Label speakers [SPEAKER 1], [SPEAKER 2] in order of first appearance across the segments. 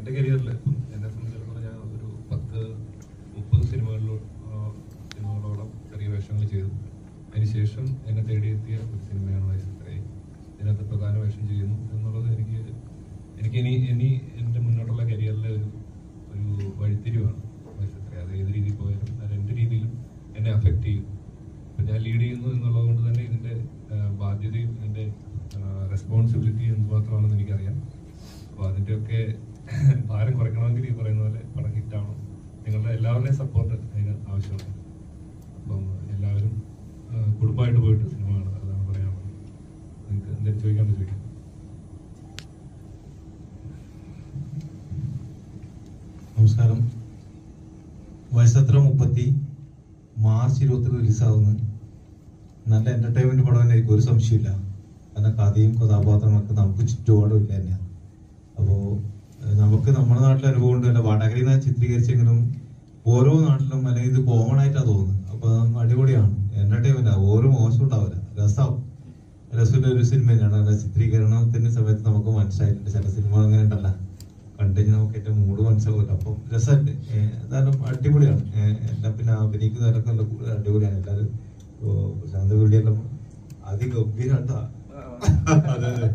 [SPEAKER 1] എന്റെ കരിയറിൽ എന്നെ സംബന്ധിച്ചിടത്തോളം ഞാൻ ഒരു പത്ത് മുപ്പത് സിനിമകളിലോ സിനിമകളോളം ചെറിയ വേഷങ്ങൾ ചെയ്തു. അതിനുശേഷം എന്നെ തേടിയെത്തിയ ഒരു സിനിമയാണ് വയസ്സത്രയായി ഇതിനകത്ത് പ്രധാന വേഷം ചെയ്യുന്നു എന്നുള്ളത് എനിക്ക് എനിക്ക് ഇനി ഇനി എന്റെ മുന്നോട്ടുള്ള കരിയറിലെ ഒരു ഒരു വഴിത്തിരിവാണ് വയസ്സത്ര അത് ഏത് രീതിയിൽ പോയാലും അത് രണ്ട് രീതിയിലും എന്നെ അഫക്റ്റ് ചെയ്യും. അപ്പം ഞാൻ ലീഡ് ചെയ്യുന്നു എന്നുള്ളത് കൊണ്ട് തന്നെ ഇതിന്റെ ബാധ്യതയും ഇതിന്റെ റെസ്പോൺസിബിലിറ്റി എന്തുമാത്രമാണെന്ന് എനിക്കറിയാം. അപ്പോൾ അതിന്റെയൊക്കെ ഭാരം കുറയ്ക്കണമെങ്കിൽ ഈ പറയുന്ന പോലെ പടം ഹിറ്റാവണം നിങ്ങളുടെ എല്ലാവരുടെയും സപ്പോർട്ട് അതിന് ആവശ്യമാണ്. അപ്പം എല്ലാവരും കുടുംബമായിട്ട് പോയിട്ട് സിനിമ കാണുക. അതാണ് പറയാനുള്ളത് നിങ്ങൾക്ക് എന്തെങ്കിലും ചോദിക്കാമെന്ന് ചോദിക്കാം.
[SPEAKER 2] നമസ്കാരം. വയസ്സത്ര? മുപ്പത്തി. മാർച്ച് ഇരുപത്തി റിലീസാവുന്നു. നല്ല എന്റർടൈൻമെന്റ് പടം തന്നെ ഒരു സംശയമില്ല കാരണം കഥയും കഥാപാത്രങ്ങളൊക്കെ നമുക്ക് ചുറ്റുപാടും ഇല്ല തന്നെയാണ്. അപ്പോ ഏഹ്, നമുക്ക് നമ്മുടെ നാട്ടിൽ അനുഭവം ഉണ്ടല്ലോ വടകരയിൽ നിന്ന് ചിത്രീകരിച്ചെങ്കിലും ഓരോ നാട്ടിലും അല്ലെങ്കിൽ ഇത് കോമൺ ആയിട്ടാ തോന്നുന്നത്. അപ്പൊ അടിപൊളിയാണ്. എന്റർടൈൻമെന്റ് ഓരോ മോശം ഉണ്ടാവില്ല. രസം രസമുള്ള ഒരു സിനിമയാണ് അതിന്റെ ചിത്രീകരണത്തിന്റെ സമയത്ത് നമുക്ക് മനസ്സിലായിട്ടുണ്ട് ചില സിനിമ അങ്ങനെ ഉണ്ടല്ല. കണ്ടുകഴിഞ്ഞാൽ നമുക്ക് ഏറ്റവും മൂഡ് മനസ്സിലാവില്ല അപ്പം രസമുണ്ട്. എന്തായാലും അടിപൊളിയാണ്. എന്നാ എല്ലാം പിന്നെ അഭിനയിക്കുന്നവരൊക്കെ നല്ല കൂടുതൽ അടിപൊളിയാണ്. എല്ലാവരും ശാന്തപുള്ളിയെല്ലാം അതിഗംഭീരാട്ടാ അതെ അതെ.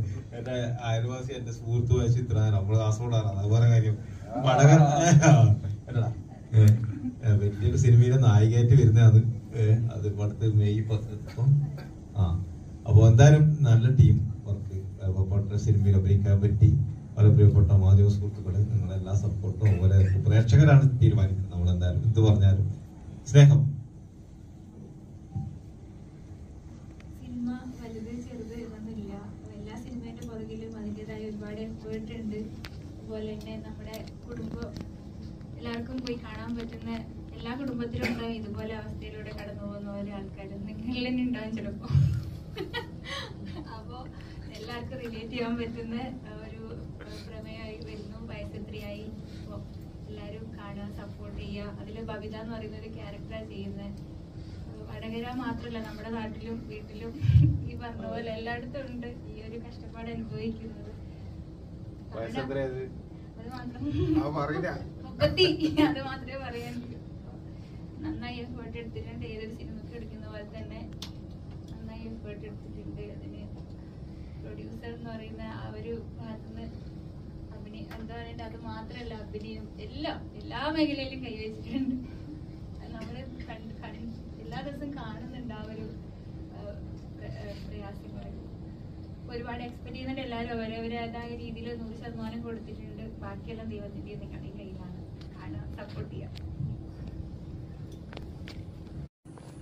[SPEAKER 2] എന്റെ അയൽവാസി എന്റെ സുഹൃത്തുമായ ചിത്ര നമ്മൾ കാസർഗോഡാണ് അതുപോലെ കാര്യം. ഏഹ് വലിയൊരു സിനിമയിലെ നായികയായിട്ട് വരുന്നതാണ് അത്. പടത്ത് മെയ് പത്ത് ആ. അപ്പൊ എന്തായാലും നല്ല ടീം വർക്ക് പട്ട സിനിമയിൽ അഭിനയിക്കാൻ പറ്റി. വളരെ പ്രിയപ്പെട്ട മാധ്യമ സുഹൃത്തുക്കളെ നിങ്ങളെല്ലാ സപ്പോർട്ടും അതുപോലെ പ്രേക്ഷകരാണ് തീരുമാനിക്കുന്നത്. നമ്മൾ എന്തായാലും എന്ത് പറഞ്ഞാലും സ്നേഹം.
[SPEAKER 3] ഒരുപാട് എഫേർട്ട് അതുപോലെ തന്നെ നമ്മുടെ കുടുംബം എല്ലാവർക്കും പോയി കാണാൻ പറ്റുന്ന എല്ലാ കുടുംബത്തിലും ഉണ്ടാവും. ഇതുപോലെ അവസ്ഥയിലൂടെ കടന്നു പോകുന്ന ഓരോ ആൾക്കാർ നിങ്ങളിൽ തന്നെ ഉണ്ടാവും ചിലപ്പോ. അപ്പോ എല്ലാവർക്കും റിലേറ്റ് ചെയ്യാൻ പറ്റുന്ന ഒരു പ്രമേയമായി വരുന്നു. വയസ്സത്രിയായി? അപ്പോൾ എല്ലാവരും കാണുക സപ്പോർട്ട് ചെയ്യുക. അതിൽ ബബിത എന്ന് പറയുന്ന ഒരു ക്യാരക്ടറാണ് ചെയ്യുന്നത് വടകര മാത്രമല്ല നമ്മുടെ നാട്ടിലും വീട്ടിലും ഈ പറഞ്ഞ പോലെ എല്ലായിടത്തും ഉണ്ട്. ഈ ഒരു കഷ്ടപ്പാട് അനുഭവിക്കുന്നത്.
[SPEAKER 4] വയസ്സെത്രയത്?
[SPEAKER 3] അത്
[SPEAKER 4] അത്
[SPEAKER 3] മാത്രമേ പറയാൻ നന്നായി എഫേർട്ട് എടുത്തിട്ടുണ്ട്. ഏതൊരു സിനിമക്ക് എടുക്കുന്ന പോലെ തന്നെ നന്നായി എഫേർട്ട് എടുത്തിട്ടുണ്ട്. അതിന് പ്രൊഡ്യൂസർ എന്ന് പറയുന്ന ആ ഒരു ഭാഗത്തുനിന്ന് അഭിനയം എന്താ പറയണ്ട? അത് മാത്രമല്ല അഭിനയം. എല്ലാം. എല്ലാ മേഖലയിലും കൈവച്ചിട്ടുണ്ട്. നമ്മൾ കണ്ട് എല്ലാ ദിവസവും കാണുന്നുണ്ട് ആ ഒരു പ്രയാസങ്ങൾ. ഒരുപാട് എക്സ്പെക്ട് ചെയ്യുന്നുണ്ട് എല്ലാവരും. അവരവരേതായ രീതിയിൽ നൂറ് ശതമാനം കൊടുത്തിട്ടുണ്ട്. ബാക്കിയെല്ലാം ദൈവത്തിന്റെ നിങ്ങളുടെ കയ്യിലാണ്. ആണ് സപ്പോർട്ട് ചെയ്യാം.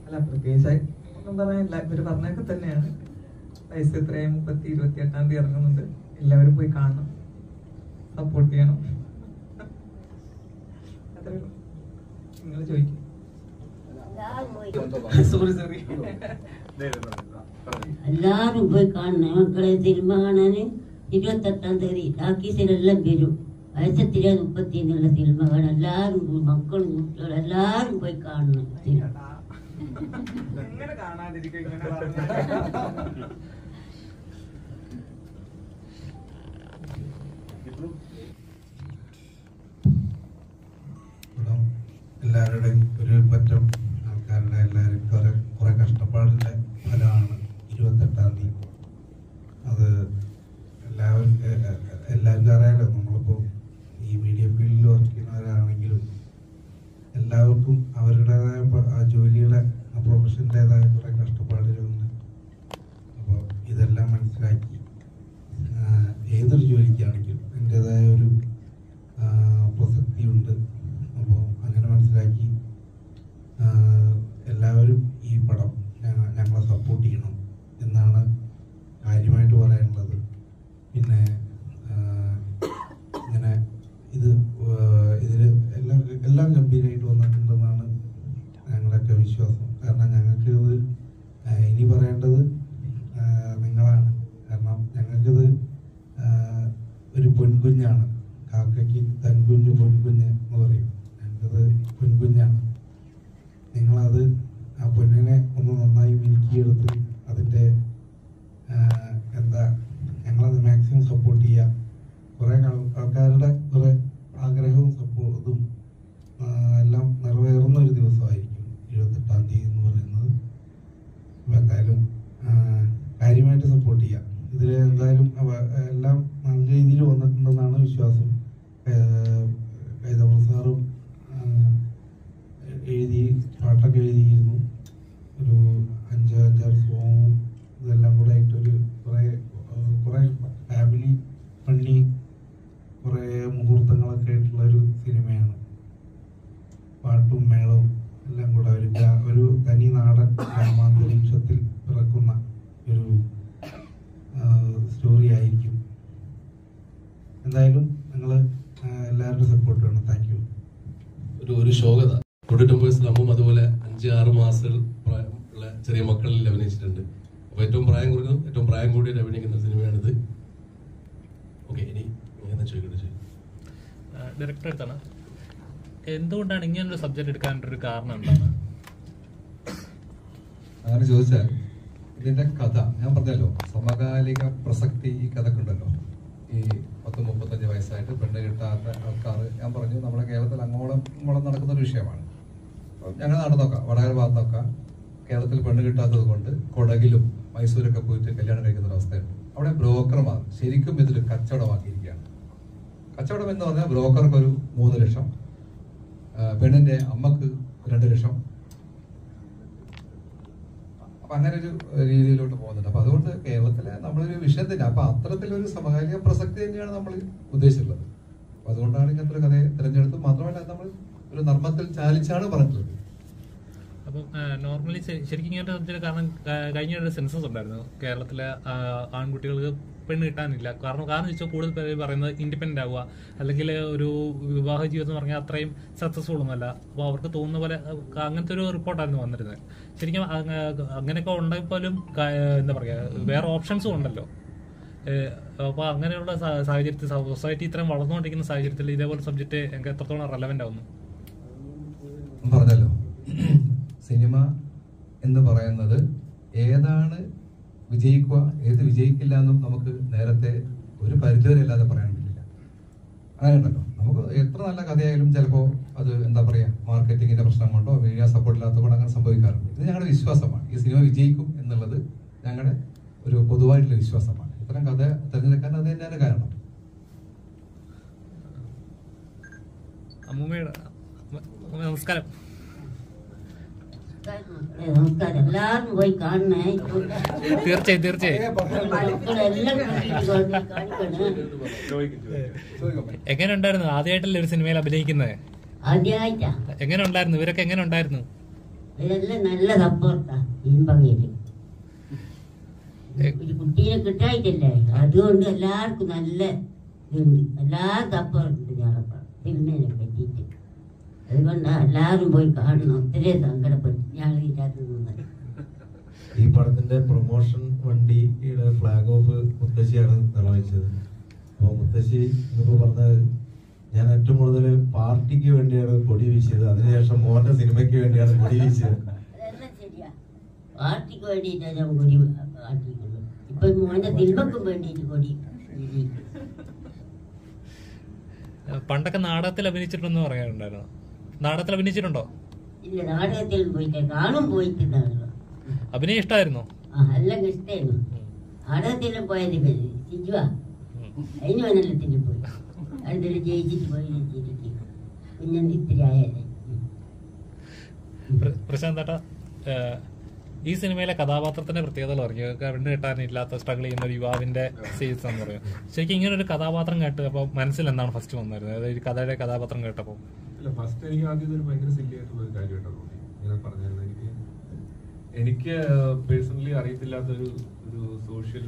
[SPEAKER 5] അല്ല പ്രത്യേകിച്ചായി ഒന്നും പറയാനില്ല ഇവർ പറഞ്ഞൊക്കെ തന്നെയാണ്. വയസ്സ് എത്രയും മുപ്പത്തി ഇരുപത്തി എട്ടാം തീയതി ഇറങ്ങുന്നുണ്ട്. എല്ലാവരും പോയി കാണണം. സപ്പോർട്ട് ചെയ്യണം. അത്രേ നിങ്ങൾ ചോദിക്കും. സോറി സോറി
[SPEAKER 6] എല്ലാരും പോയി കാണണേ. മക്കളെ സിനിമ കാണാന് ഇരുപത്തെട്ടാം തീയതി ടാക്കീസിലെല്ലാം വരും. വയസ്സത്തിരി മുപ്പത്തി എന്നുള്ള സിനിമ കാണാൻ എല്ലാരും പോയി മക്കളും കുട്ടികളും എല്ലാരും പോയി കാണണം.
[SPEAKER 7] എല്ലാവരുടെയും ഒരു പറ്റം. ആൾക്കാരുടെ എല്ലാവരും കുറെ കുറെ കഷ്ടപ്പാടിന്റെ ഫലമാണ് ഇരുപത്തെട്ടാം തീയതി. അത് എല്ലാവരും എല്ലാവർക്കും അറിയാലോ നമ്മളിപ്പോൾ
[SPEAKER 8] ഡയറക്ടർ അടുത്താണ് എന്തുകൊണ്ടാണ് ഇങ്ങനൊരു സബ്ജക്ട് എടുക്കാനൊരു കാരണം
[SPEAKER 9] അങ്ങനെ ചോദിച്ചാൽ ഇതിന്റെ കഥ ഞാൻ പറഞ്ഞല്ലോ സമകാലിക പ്രസക്തി ഈ കഥക്കുണ്ടല്ലോ ഈ പത്ത് മുപ്പത്തഞ്ച് വയസ്സായിട്ട് പെണ്ണ് കിട്ടാത്ത ആൾക്കാർ ഞാൻ പറഞ്ഞു നമ്മുടെ കേരളത്തിൽ അങ്ങോളം ഇങ്ങോളം നടക്കുന്ന ഒരു വിഷയമാണ്. ഞങ്ങൾ നടന്നൊക്കെ വടകര ഭാഗത്തൊക്കെ കേരളത്തിൽ പെണ്ണ് കിട്ടാത്തത് കൊണ്ട് കൊടകിലും മൈസൂരൊക്കെ പോയിട്ട് കല്യാണം കഴിക്കുന്ന ഒരു അവസ്ഥയുണ്ട്. അവിടെ ബ്രോക്കർമാർ ശരിക്കും ഇതൊരു കച്ചവടമാക്കിയിരിക്കുകയാണ് കച്ചവടം എന്ന് പറഞ്ഞാൽ ബ്രോക്കർക്ക് ഒരു മൂന്ന് ലക്ഷം പെണ്ണിന്റെ അമ്മയ്ക്ക് രണ്ട് ലക്ഷം. അപ്പൊ അങ്ങനെ ഒരു രീതിയിലോട്ട് പോകുന്നുണ്ട്. അപ്പൊ അതുകൊണ്ട് കേരളത്തിലെ നമ്മളൊരു വിഷയത്തിന്റെ അപ്പൊ അത്തരത്തിലൊരു സമകാലിക പ്രസക്തി തന്നെയാണ് നമ്മൾ ഉദ്ദേശിച്ചിട്ടുള്ളത്. അപ്പം അതുകൊണ്ടാണ് ഇങ്ങനത്തെ ഒരു കഥയെ തിരഞ്ഞെടുത്ത് മാത്രമല്ല നമ്മൾ ഒരു നർമ്മത്തിൽ ചാലിച്ചാണ് പറഞ്ഞിട്ടുള്ളത്.
[SPEAKER 8] അപ്പം നോർമലി ശരിക്കും ഇങ്ങനത്തെ സബ്ജക്ട് കാരണം കഴിഞ്ഞ ഒരു സെൻസസ് ഉണ്ടായിരുന്നു. കേരളത്തിലെ ആൺകുട്ടികൾക്ക് പെണ്ണ് കിട്ടാനില്ല. കാരണം കാരണം ചോദിച്ചാൽ കൂടുതൽ പേര് പറയുന്നത് ഇൻഡിപെൻഡന്റ് ആവുക. അല്ലെങ്കിൽ ഒരു വിവാഹ ജീവിതം എന്ന് പറഞ്ഞാൽ അത്രയും സക്സസ്ഫുൾ ഒന്നുമല്ല അപ്പോൾ അവർക്ക് തോന്നുന്ന പോലെ അങ്ങനത്തെ ഒരു റിപ്പോർട്ടായിരുന്നു വന്നിരുന്നത്. ശരിക്കും അങ്ങനെയൊക്കെ അങ്ങനെയൊക്കെ പോലും എന്താ പറയുക വേറെ ഓപ്ഷൻസും ഉണ്ടല്ലോ. അപ്പോൾ അങ്ങനെയുള്ള സാഹചര്യത്തിൽ സൊസൈറ്റി ഇത്രയും വളർന്നുകൊണ്ടിരിക്കുന്ന സാഹചര്യത്തിൽ ഇതേപോലെ സബ്ജക്റ്റ് എത്രത്തോളം റെലവെന്റ് ആവുന്നു?
[SPEAKER 9] പറഞ്ഞല്ലോ. സിനിമ എന്ന് പറയുന്നത് ഏതാണ് വിജയിക്കുക ഏത് വിജയിക്കില്ല എന്നും നമുക്ക് നേരത്തെ ഒരു പരിധിവരെ അല്ലാതെ പറയാൻ പറ്റില്ല. അങ്ങനെ ഉണ്ടല്ലോ നമുക്ക് എത്ര നല്ല കഥയായാലും ചിലപ്പോൾ അത് എന്താ പറയുക മാർക്കറ്റിങ്ങിന്റെ പ്രശ്നം കൊണ്ടോ മീഡിയ സപ്പോർട്ട് ഇല്ലാത്ത കൊണ്ടോ അങ്ങനെ സംഭവിക്കാറുണ്ട്. ഇത് ഞങ്ങളുടെ വിശ്വാസമാണ്. ഈ സിനിമ വിജയിക്കും എന്നുള്ളത് ഞങ്ങളുടെ ഒരു പൊതുവായിട്ടുള്ള വിശ്വാസമാണ്. ഇത്തരം കഥ തിരഞ്ഞെടുക്കാൻ അത് തന്നെയാണ് കാരണം.
[SPEAKER 8] അമ്മൂമ്മയുടെ നമസ്കാരം.
[SPEAKER 6] നമസ്കാരം പോയി കാണണേ.
[SPEAKER 8] തീർച്ചയായും തീർച്ചയായും. എങ്ങനെ ഉണ്ടായിരുന്നു ആദ്യമായിട്ടല്ലേ ഒരു സിനിമയിൽ അഭിനയിക്കുന്നത്?
[SPEAKER 6] ആദ്യമായിട്ടാ.
[SPEAKER 8] എങ്ങനെ ഉണ്ടായിരുന്നു ഇവരൊക്കെ എങ്ങനെ ഉണ്ടായിരുന്നു
[SPEAKER 6] ഇതെല്ലാം നല്ല സപ്പോർട്ടാ ഇൻപകയിൽ ഒരു കുട്ടീനെ കിട്ടായിട്ടല്ലേ? അതുകൊണ്ട് എല്ലാവർക്കും നല്ല ഇതുണ്ട്. എല്ലാ സപ്പോർട്ടുണ്ട് ഞങ്ങളെ സിനിമയെ പറ്റിയിട്ട്. അതുകൊണ്ടാ എല്ലാവരും പോയി കാണണം. ഒത്തിരി സങ്കടപ്പെട്ടു. ഞാൻ ഇതിനകത്ത്
[SPEAKER 2] ഈ പടത്തിന്റെ പ്രൊമോഷൻ വണ്ടിയുടെ ഫ്ലാഗ് ഓഫ് മുത്തശ്ശിയാണ് നിർവഹിച്ചത് അപ്പോൾ മുത്തശ്ശി ഇന്നിപ്പോ പറഞ്ഞത് ഞാൻ ഏറ്റവും കൂടുതൽ പാർട്ടിക്ക് വേണ്ടിയാണ് കൊടി വീശിയത്. അതിനുശേഷം മോന്റെ സിനിമയ്ക്ക് വേണ്ടിയാണ് കൊടി വീശിയത്.
[SPEAKER 6] പാർട്ടിക്ക് വേണ്ടിയിട്ടാണ് ഞാൻ കൊടി ഇപ്പൊ മോന്റെ സിനിമക്കും വേണ്ടിയിട്ട് കൊടി
[SPEAKER 8] പണ്ടൊക്കെ നാടകത്തിൽ അഭിനയിച്ചിട്ടുണ്ടെന്ന് പറയാറുണ്ടായിരുന്നു. നാടകത്തിൽ അഭിനയിച്ചിട്ടുണ്ടോ?
[SPEAKER 6] ഇല്ല നാടകത്തിൽ പോയിട്ട് കാണും പോയിട്ടുണ്ടാവുള്ളൂ
[SPEAKER 8] അഭിനയം ഇഷ്ടമായിരുന്നു
[SPEAKER 6] എല്ലാം ഇഷ്ടമായിരുന്നു നാടകത്തിലും പോയത് പേര് സിജുവാ. അതിന് വന്നെല്ലത്തിന് പോയി. ജയിച്ചിട്ട് പോയി ജയിച്ചിട്ട് കുഞ്ഞന്തി ഇത്തിരി ആയല്ലേ
[SPEAKER 8] പ്രശാന്ത് ഏട്ടാ ഈ സിനിമയിലെ കഥാപാത്രത്തിന്റെ പ്രത്യേകത പറഞ്ഞു കണ്ടു കിട്ടാനില്ലാത്ത സ്ട്രഗിൾ ചെയ്യുന്ന ഒരു യുവാവിന്റെ സീരീസ് എന്ന് പറയും. ശരിക്കും ഇങ്ങനെ ഒരു കഥാപാത്രം കേട്ട് അപ്പൊ മനസ്സിൽ എന്താണ് ഫസ്റ്റ് വന്നിരുന്നത് അതായത് കഥയുടെ കഥാപാത്രം കേട്ടപ്പോൾ
[SPEAKER 1] ഇല്ല ഫസ്റ്റ് എനിക്ക് ആദ്യം ഇതൊരു ഭയങ്കര സില്ലി ആയിട്ടുള്ള ഒരു കാര്യമായിട്ടാണ് തോന്നി. ഇങ്ങനെ പറഞ്ഞിരുന്നത് എനിക്ക് എനിക്ക് പേഴ്സണലി അറിയത്തില്ലാത്തൊരു ഒരു സോഷ്യൽ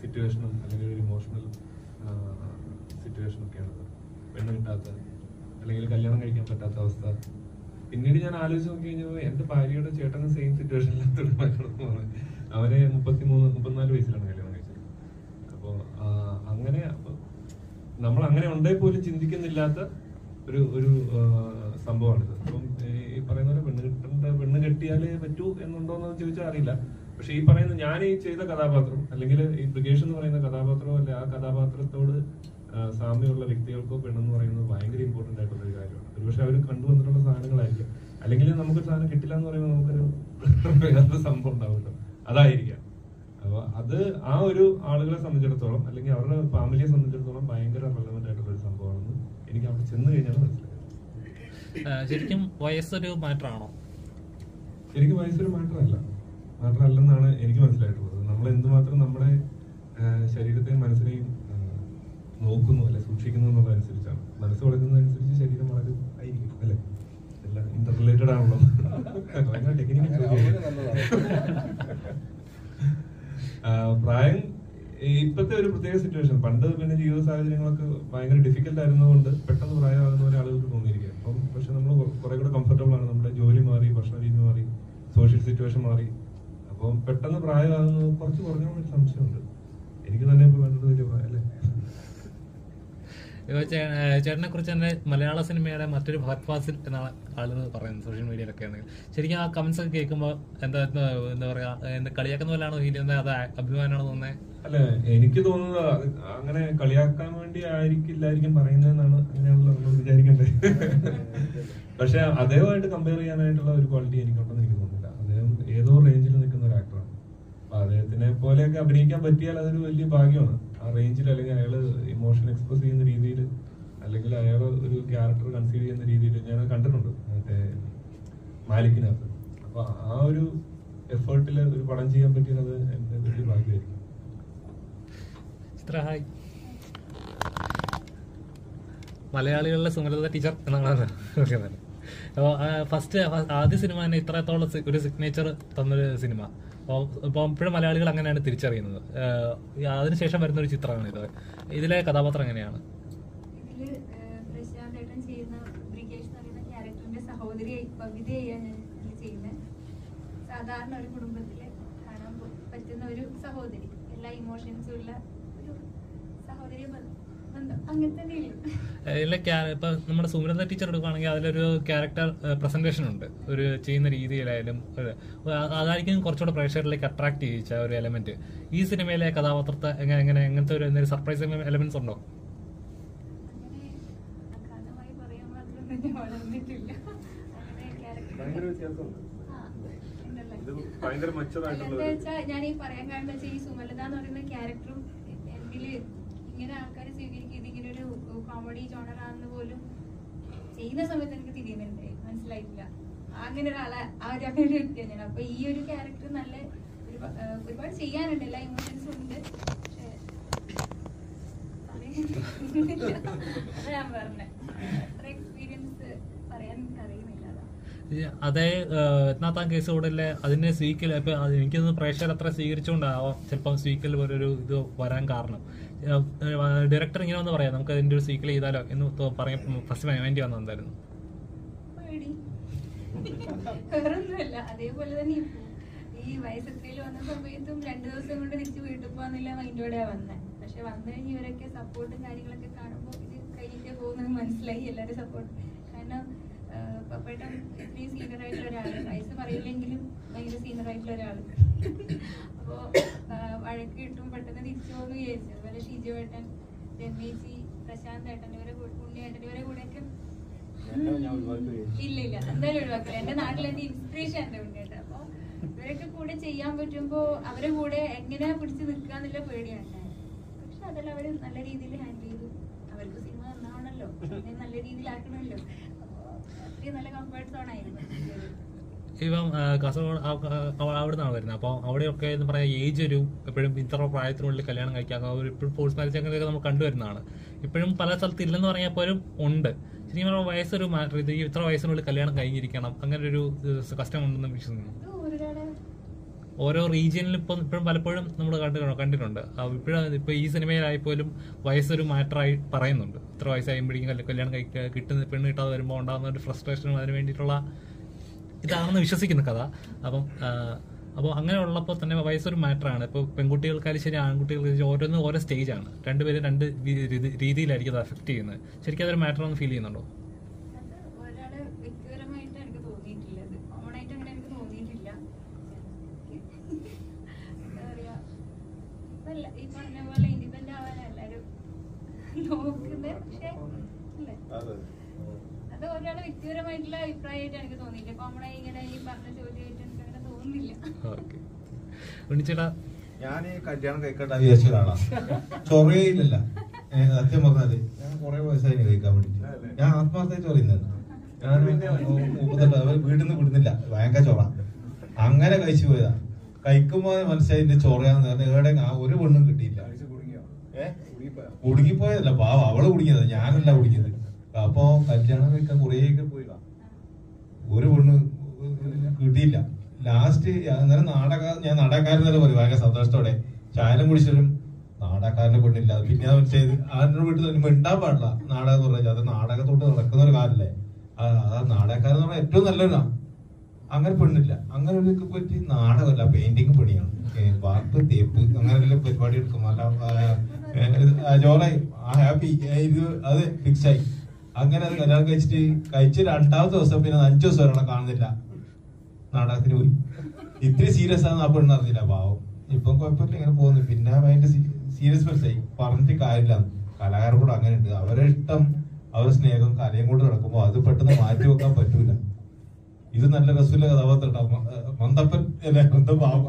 [SPEAKER 1] സിറ്റുവേഷനും അല്ലെങ്കിൽ ഒരു ഇമോഷണൽ ഇത്. പെണ്ണ് കിട്ടാത്ത അല്ലെങ്കിൽ കല്യാണം കഴിക്കാൻ പറ്റാത്ത അവസ്ഥ. പിന്നീട് ഞാൻ ആലോചിച്ച് നോക്കി കഴിഞ്ഞപ്പോൾ എന്റെ ഭാര്യയുടെ ചേട്ടന് സെയിം സിറ്റുവേഷനിലാത്തൊരു മരണം അവരെ മുപ്പത്തിമൂന്ന് മുപ്പത്തിനാല് വയസ്സിലാണ് കല്യാണം കഴിച്ചത്. അപ്പോൾ അങ്ങനെ നമ്മൾ അങ്ങനെ ഉണ്ടെങ്കിൽ പോലും ചിന്തിക്കുന്നില്ലാത്ത ഒരു ഒരു സംഭവമാണിത്. അപ്പം ഈ പറയുന്ന പോലെ പെണ്ണ് കിട്ടേണ്ട പെണ്ണ് കെട്ടിയാലേ പറ്റൂ എന്നുണ്ടോന്ന് ചോദിച്ചാൽ അറിയില്ല. പക്ഷെ ഈ പറയുന്ന ഞാൻ ഈ ചെയ്ത കഥാപാത്രം അല്ലെങ്കിൽ ഈ ബ്രിഗേഷ് എന്ന് പറയുന്ന കഥാപാത്രമോ അല്ലെ ആ കഥാപാത്രത്തോട് സാമ്യമുള്ള വ്യക്തികൾക്കോ പെണ്ണെന്ന് പറയുന്നത് ഭയങ്കര ഇമ്പോർട്ടന്റ് ആയിട്ടുള്ള ഒരു കാര്യമാണ്. ഒരുപക്ഷെ അവർ കണ്ടുവന്നിട്ടുള്ള സാധനങ്ങളായിരിക്കും. അല്ലെങ്കിൽ നമുക്ക് സാധനം കിട്ടില്ല എന്ന് പറയുമ്പോൾ നമുക്കൊരു വേറെ സംഭവം ഉണ്ടാവുമല്ലോ. അതായിരിക്കാം. അപ്പോൾ അത് ആ ഒരു ആളുകളെ സംബന്ധിച്ചിടത്തോളം അല്ലെങ്കിൽ അവരുടെ ഫാമിലിയെ സംബന്ധിച്ചിടത്തോളം ഭയങ്കര റെലവെന്റ് ആയിട്ടുള്ള ചെന്ന് കഴിഞ്ഞാണ് മനസ്സിലായത്
[SPEAKER 8] ശരിക്കും വയസ്സൊരു മാറ്ററാണോ?
[SPEAKER 1] എനിക്ക് വയസ്സൊരു മാറ്ററല്ല മാറ്ററല്ലെന്നാണ് എനിക്ക് മനസ്സിലായിട്ടുള്ളത്. നമ്മൾ എന്തുമാത്രം നമ്മുടെ ശരീരത്തെയും മനസ്സിനെയും നോക്കുന്നു അല്ലെ സൂക്ഷിക്കുന്നു എന്നുള്ളതനുസരിച്ചാണ്. മനസ്സ് വളരുന്നതനുസരിച്ച് ശരീരം വളരെ ആയിരിക്കും അല്ലെ? എല്ലാം ഇന്റർ റിലേറ്റഡ് ആണല്ലോ ടെക്നിക്കൽ പ്രായം ഇപ്പോഴത്തെ ഒരു പ്രത്യേക സിറ്റുവേഷൻ പണ്ട് പിന്നെ ജീവിത സാഹചര്യങ്ങളൊക്കെ ഭയങ്കര ഡിഫിക്കൽട്ട് ആയിരുന്നതുകൊണ്ട് പെട്ടെന്ന് പ്രായമാകുന്ന പോലെ ആളുകൾക്ക് തോന്നിയിരിക്കുക അപ്പം പക്ഷെ നമ്മൾ കുറെ കൂടെ കംഫർട്ടബിൾ ആണ്. നമ്മുടെ ജോലി മാറി ഭക്ഷണ രീതി മാറി സോഷ്യൽ സിറ്റുവേഷൻ മാറി. അപ്പം പെട്ടെന്ന് പ്രായമാകുന്നത് കുറച്ച് കുറഞ്ഞ സംശയമുണ്ട്. എനിക്ക് തന്നെ ഇപ്പൊ വേണ്ടത് വലിയ
[SPEAKER 8] പ്രായമല്ലേ ചേട്ടനെ കുറിച്ച് തന്നെ മലയാള സിനിമയുടെ മറ്റൊരു ഭാഗ്വാസിൽ എന്നാണ് ആളുകൾ പറയുന്നത് സോഷ്യൽ മീഡിയയിലൊക്കെ ആണെങ്കിൽ. ശരിക്കും ആ കമന്റ്സ് ഒക്കെ കേൾക്കുമ്പോൾ എന്താ എന്താ എന്താ പറയാ എന്താ കളിയാക്കുന്ന പോലെയാണോ ഫീൽ ചെയ്യുന്നത് അത് അഭിമാനമാണോ തോന്നുന്നത്
[SPEAKER 1] അല്ല എനിക്ക് തോന്നുന്നത് അങ്ങനെ കളിയാക്കാൻ വേണ്ടി ആയിരിക്കില്ലായിരിക്കും പറയുന്നതെന്നാണ് അങ്ങനെയാണല്ലോ നമ്മൾ വിചാരിക്കേണ്ടത് പക്ഷെ അദ്ദേഹമായിട്ട് കമ്പയർ ചെയ്യാനായിട്ടുള്ള ഒരു ക്വാളിറ്റി എനിക്കുണ്ടെന്ന് എനിക്ക് തോന്നുന്നില്ല. അദ്ദേഹം ഏതോ റേഞ്ചിൽ നിൽക്കുന്ന ഒരു ആക്ടറാണ് അപ്പൊ അദ്ദേഹത്തിനെ പോലെയൊക്കെ അഭിനയിക്കാൻ പറ്റിയാൽ അതൊരു വലിയ ഭാഗ്യമാണ്. ആ റേഞ്ചിൽ അല്ലെങ്കിൽ അയാൾ ഇമോഷൻ എക്സ്പ്രസ് ചെയ്യുന്ന രീതിയിൽ അല്ലെങ്കിൽ അയാൾ ഒരു ക്യാരക്ടർ കൺസീവ് ചെയ്യുന്ന രീതിയിൽ ഞാൻ കണ്ടിട്ടുണ്ട്. മറ്റേ മാലിക്കിനകത്ത്. അപ്പൊ ആ ഒരു എഫേർട്ടിൽ ഒരു പടം ചെയ്യാൻ പറ്റിയത് വലിയ ഭാഗ്യമായിരിക്കും.
[SPEAKER 8] ചിത്ര ഹായ് മലയാളികളുടെ സുമലത ടീച്ചർ എന്നാണ് അപ്പോൾ ഫസ്റ്റ് ആദ്യ സിനിമ തന്നെ ഇത്രത്തോളം ഒരു സിഗ്നേച്ചർ തന്നൊരു സിനിമ അപ്പോൾ ഇപ്പോൾ ഇപ്പോഴും മലയാളികൾ അങ്ങനെയാണ് തിരിച്ചറിയുന്നത്. അതിനുശേഷം വരുന്ന ഒരു ചിത്രമാണ് ഇത്. ഇതിലെ കഥാപാത്രം എങ്ങനെയാണ്?
[SPEAKER 3] സാധാരണ ഒരു കുടുംബത്തിലെ കാണാൻ പറ്റുന്ന ഒരു സഹോദരി. എല്ലാ ഇമോഷൻസും ഉള്ള
[SPEAKER 8] അങ്ങനത്തെ ക്യാ- ഇപ്പൊ നമ്മുടെ സുമലത ടീച്ചർ എടുക്കുകയാണെങ്കിൽ അതിലൊരു ക്യാരക്ടർ പ്രസന്റേഷൻ ഉണ്ട്. ഒരു ചെയ്യുന്ന രീതിയിലായാലും അതായിരിക്കും കുറച്ചുകൂടെ പ്രേക്ഷകരിലേക്ക് അട്രാക്ട് ചെയ്യിച്ച ഒരു എലമെന്റ് ഈ സിനിമയിലെ കഥാപാത്രത്തെ എങ്ങനെ എങ്ങനെ എങ്ങനത്തെ ഒരു എന്തെങ്കിലും സർപ്രൈസ് എലമെന്റ്സ് ഉണ്ടോ?
[SPEAKER 3] ഞാൻ ഈ പറയാൻ കാരണം ഈ സുമലത എന്ന് പറയുന്ന ക്യാരക്ടറും എന്നിൽ ഇങ്ങനെ ആൾക്കാർ സ്വീകരിക്കും. ഇതിങ്ങനെ ഒരു കോമഡി ജോണറാണെന്ന് പോലും ചെയ്യുന്ന സമയത്ത് എനിക്ക് തിരിയുന്നുണ്ട്. മനസ്സിലായിട്ടില്ല. അങ്ങനെ ഒരാളെ ഒരു അങ്ങനെ ഒരു വ്യക്തിയാണ് അപ്പൊ ഈ ഒരു ക്യാരക്ടർ നല്ല ഒരുപാട് ചെയ്യാനുണ്ട്. എല്ലാ ഇമോഷൻസും ഉണ്ട്. ഞാൻ പറഞ്ഞത് എക്സ്പീരിയൻസ് പറയാൻ അതേ.
[SPEAKER 8] ഏഹ്, എത്നാത്താം കേസ് കൂടെ അതിനെ സ്വീക്കൽ ഇപ്പൊ എനിക്കൊന്ന് പ്രേക്ഷകർ അത്ര സ്വീകരിച്ചുകൊണ്ടാവാം ചിലപ്പം സ്വീക്കൽ പോലൊരു ഇത് വരാൻ കാരണം. ഡയറക്ടർ ഇങ്ങനെ വന്ന് പറയാം. നമുക്ക് അതിന്റെ ഒരു സീക്വൽ ചെയ്താലോ എന്ന് പറയാൻ ഫസ്റ്റ് വേണ്ടി വന്നു എന്തായിരുന്നു
[SPEAKER 3] വേറൊന്നുമല്ല. അതേപോലെ തന്നെ ഈ വയസ്സത്രയിൽ വന്ന സമയത്തും രണ്ടു ദിവസം കൊണ്ട് തിരിച്ച് വീട്ടിൽ പോകാന്നുള്ള മൈൻഡോടെയാ വന്നത് പക്ഷെ വന്നു കഴിഞ്ഞ് ഇവരൊക്കെ സപ്പോർട്ടും കാര്യങ്ങളൊക്കെ കാണുമ്പോൾ ഇത് കഴിഞ്ഞിട്ടേ പോകുന്നത് മനസ്സിലായി. എല്ലാവരും സപ്പോർട്ട് പപ്പേട്ടൻ ഇത്രയും സീനിയർ ആയിട്ടുള്ള ഒരാൾ. വയസ്സ് പറയില്ലെങ്കിലും ഭയങ്കര സീനിയർ ആയിട്ടുള്ള ഒരാൾ. അപ്പോ ആഹ് വഴക്ക് കിട്ടും. പെട്ടെന്ന് തിരിച്ചു പോകുന്നു വിചാരിച്ചു. അതുപോലെ ഷിജു ഏട്ടൻ രമേശി പ്രശാന്ത് ഏട്ടൻ ഇവരെ കൂടെ ഉണ്ണിയേട്ടൻ ഇവരെ കൂടെയൊക്കെ ഇല്ല ഇല്ല. എന്തായാലും ഒഴിവാക്കില്ല എന്റെ നാട്ടിൽ ഇൻസ്പിറേഷൻ എന്റെ ഉണ്ണിയേട്ടൻ അപ്പോൾ ഇവരൊക്കെ കൂടെ ചെയ്യാൻ പറ്റുമ്പോ അവരെ കൂടെ എങ്ങനെ പിടിച്ച് നിൽക്കുക എന്നുള്ള പേടിയാണ് പക്ഷെ അതെല്ലാം അവർ നല്ല രീതിയിൽ ഹാൻഡിൽ ചെയ്തു. അവർക്ക് സിനിമ നന്നാവണല്ലോ. നല്ല രീതിയിലാക്കണമല്ലോ
[SPEAKER 8] ഇപ്പം കാസർഗോഡ് അവിടുന്നാണ് വരുന്നത്. അപ്പോൾ അവിടെയൊക്കെ എന്ന് പറയാം ഏജ് ഒരു എപ്പോഴും ഇത്ര പ്രായത്തിനുള്ളിൽ കല്യാണം കഴിക്കാൻ ഒരു ഇപ്പോഴും ഫോഴ്സ് മാരേജ് അങ്ങനെയൊക്കെ നമ്മൾ കണ്ടുവരുന്നതാണ് ഇപ്പോഴും പല സ്ഥലത്ത് ഇല്ലെന്ന് പറഞ്ഞാൽ പോലും ഉണ്ട്. ശരിക്കും പറഞ്ഞാൽ വയസ്സൊരു മാറ്റർ ഇത് ഇത്ര വയസ്സിനുള്ളിൽ കല്യാണം കഴിഞ്ഞിരിക്കണം. അങ്ങനെ ഒരു കസ്റ്റം ഉണ്ടെന്ന് വിശ്വസിക്കുന്നു. ഓരോ റീജിയനിൽ ഇപ്പം ഇപ്പോഴും പലപ്പോഴും നമ്മൾ കണ്ടു കണ്ടിട്ടുണ്ട്. ആ, ഇപ്പോഴും ഇപ്പൊ ഈ സിനിമയിലായപ്പോലും വയസ്സൊരു മാറ്ററായി പറയുന്നുണ്ട്. ഇത്ര വയസ്സാകുമ്പോഴേക്കും കല്യ- കല്യാണം കഴിക്കുക കിട്ടുന്ന പെണ്ണ് കിട്ടാതെ വരുമ്പോൾ ഉണ്ടാകുന്ന ഒരു ഫ്രസ്ട്രേഷനും അതിന് വേണ്ടിയിട്ടുള്ള ഇതാണെന്ന് വിശ്വസിക്കുന്ന കഥ. അപ്പം അപ്പോൾ അങ്ങനെ ഉള്ളപ്പോൾ തന്നെ വയസ്സൊരു മാറ്ററാണ്. ഇപ്പോൾ പെൺകുട്ടികൾക്കായാലും ശരി ആൺകുട്ടികൾക്ക് ശരി ഓരോന്നും ഓരോ സ്റ്റേജാണ്. രണ്ടുപേരും രണ്ട് രീതി- രീതി- രീതിയിലായിരിക്കും അത് അഫക്റ്റ് ചെയ്യുന്നത്. ശരിക്കും അതൊരു മാറ്ററാണെന്ന് ഫീൽ ചെയ്യുന്നുണ്ടോ
[SPEAKER 3] അത് ഒരാളെ വ്യക്തിപരമായിട്ട് എനിക്ക് തോന്നിയിട്ടില്ല അത് കോമൺ ആയിട്ട് അങ്ങനെ എനിക്ക് തോന്നിയിട്ടില്ല എന്താ പറയാ ഇപ്പല്ല ഈ പറഞ്ഞ പോലെ ഇൻഡിപെൻഡന്റ് ആവാൻ എല്ലാരും നോക്കുന്നത് അല്ലേ? അത്. ഒരാൾ വ്യക്തിപരമായിട്ടുള്ള അഭിപ്രായമായിട്ട് എനിക്ക് തോന്നിയില്ല. അപ്പൊ നമ്മളെ ഇങ്ങനെ ഈ പറഞ്ഞ ചോദ്യമായിട്ട് എനിക്ക് അങ്ങനെ തോന്നുന്നില്ല.
[SPEAKER 8] ഉണ്ണിച്ചേട്ടാ?
[SPEAKER 2] ഞാൻ കല്യാണം കഴിക്കണ്ട വിചാരിച്ചതാണ്. ചൊറയില്ലല്ല സത്യം പറഞ്ഞാൽ ഞാൻ കുറെ വയസ്സായി കഴിക്കാൻ വേണ്ടിട്ട്. ഞാൻ ആത്മാർത്ഥമായിട്ട് പറയുന്നത് ഞാൻ മുപ്പത്തെട്ട് വീട്ടിൽ നിന്ന് വിടുന്നില്ല. ഭയങ്കര ചൊറ. അങ്ങനെ കഴിച്ചു പോയതാ. കഴിക്കുമ്പോ മനസ്സിലായി എന്റെ ചൊറയാന്ന് പറഞ്ഞാൽ എവിടെ ആ ഒരു പെണ്ണും കിട്ടിയില്ല? കുടുങ്ങിപ്പോയതല്ല പാവ അവൾ കുടുങ്ങിയത് ഞാനല്ല കുടുങ്ങിയത്. അപ്പൊ കല്യാണം കഴിക്കാൻ കുറേയൊക്കെ പോയി ഒരു പെണ്ണ് കിട്ടിയില്ല. ലാസ്റ്റ് അന്നേരം നാടക ഞാൻ നാടകക്കാരനല്ല പറയും ഭയങ്കര സന്തോഷത്തോടെ. ചായനം കുടിച്ചാലും നാടകക്കാരനെ പെണ്ണില്ല. പിന്നെ അവൻ ചെയ്ത് ആരുടെ വീട്ടിൽ തന്നെ മിണ്ടാൻ പാടില്ല. നാടകം എന്ന് പറഞ്ഞാൽ അത് നാടകത്തോട്ട് നടക്കുന്ന ഒരു കാലല്ലേ. ആ നാടകക്കാരൻ പറഞ്ഞാൽ ഏറ്റവും നല്ലൊരാ അങ്ങനെ പെണ്ണില്ല. അങ്ങനെ ഒരു പറ്റി നാടകമല്ല പെയിന്റിങ് പണിയാണ്. വാർപ്പ് തേപ്പ് അങ്ങനെ പരിപാടി എടുക്കും. അല്ല ജോറായി ആ ഹാപ്പി ഇത് അത് അങ്ങനെ അത് കല്യാണം കഴിച്ചിട്ട് കഴിച്ച് രണ്ടാമത്തെ ദിവസം പിന്നെ അഞ്ചു ദിവസം ഒരാളെ കാണുന്നില്ല. നാടകത്തിന് പോയി. ഇത്തിരി സീരിയസ് ആണെന്ന് ആ പെണ്ണ് അറിഞ്ഞില്ല പാവം. ഇപ്പം കുഴപ്പമില്ല ഇങ്ങനെ പോകുന്നു. പിന്നെ അതിന്റെ സീരിയസ് മനസ്സായി പറഞ്ഞിട്ട് കാര്യമില്ല. കലാകാരൻ കൂടെ അങ്ങനെ ഉണ്ട്. അവരെ ഇഷ്ടം അവരുടെ സ്നേഹം കലയും കൂടെ നടക്കുമ്പോ അത് പെട്ടെന്ന് മാറ്റി വെക്കാൻ പറ്റൂല. ഇത് നല്ല രസമില്ല കഥാപാത്രം മന്ദപ്പൻ അല്ലെ? പാവം.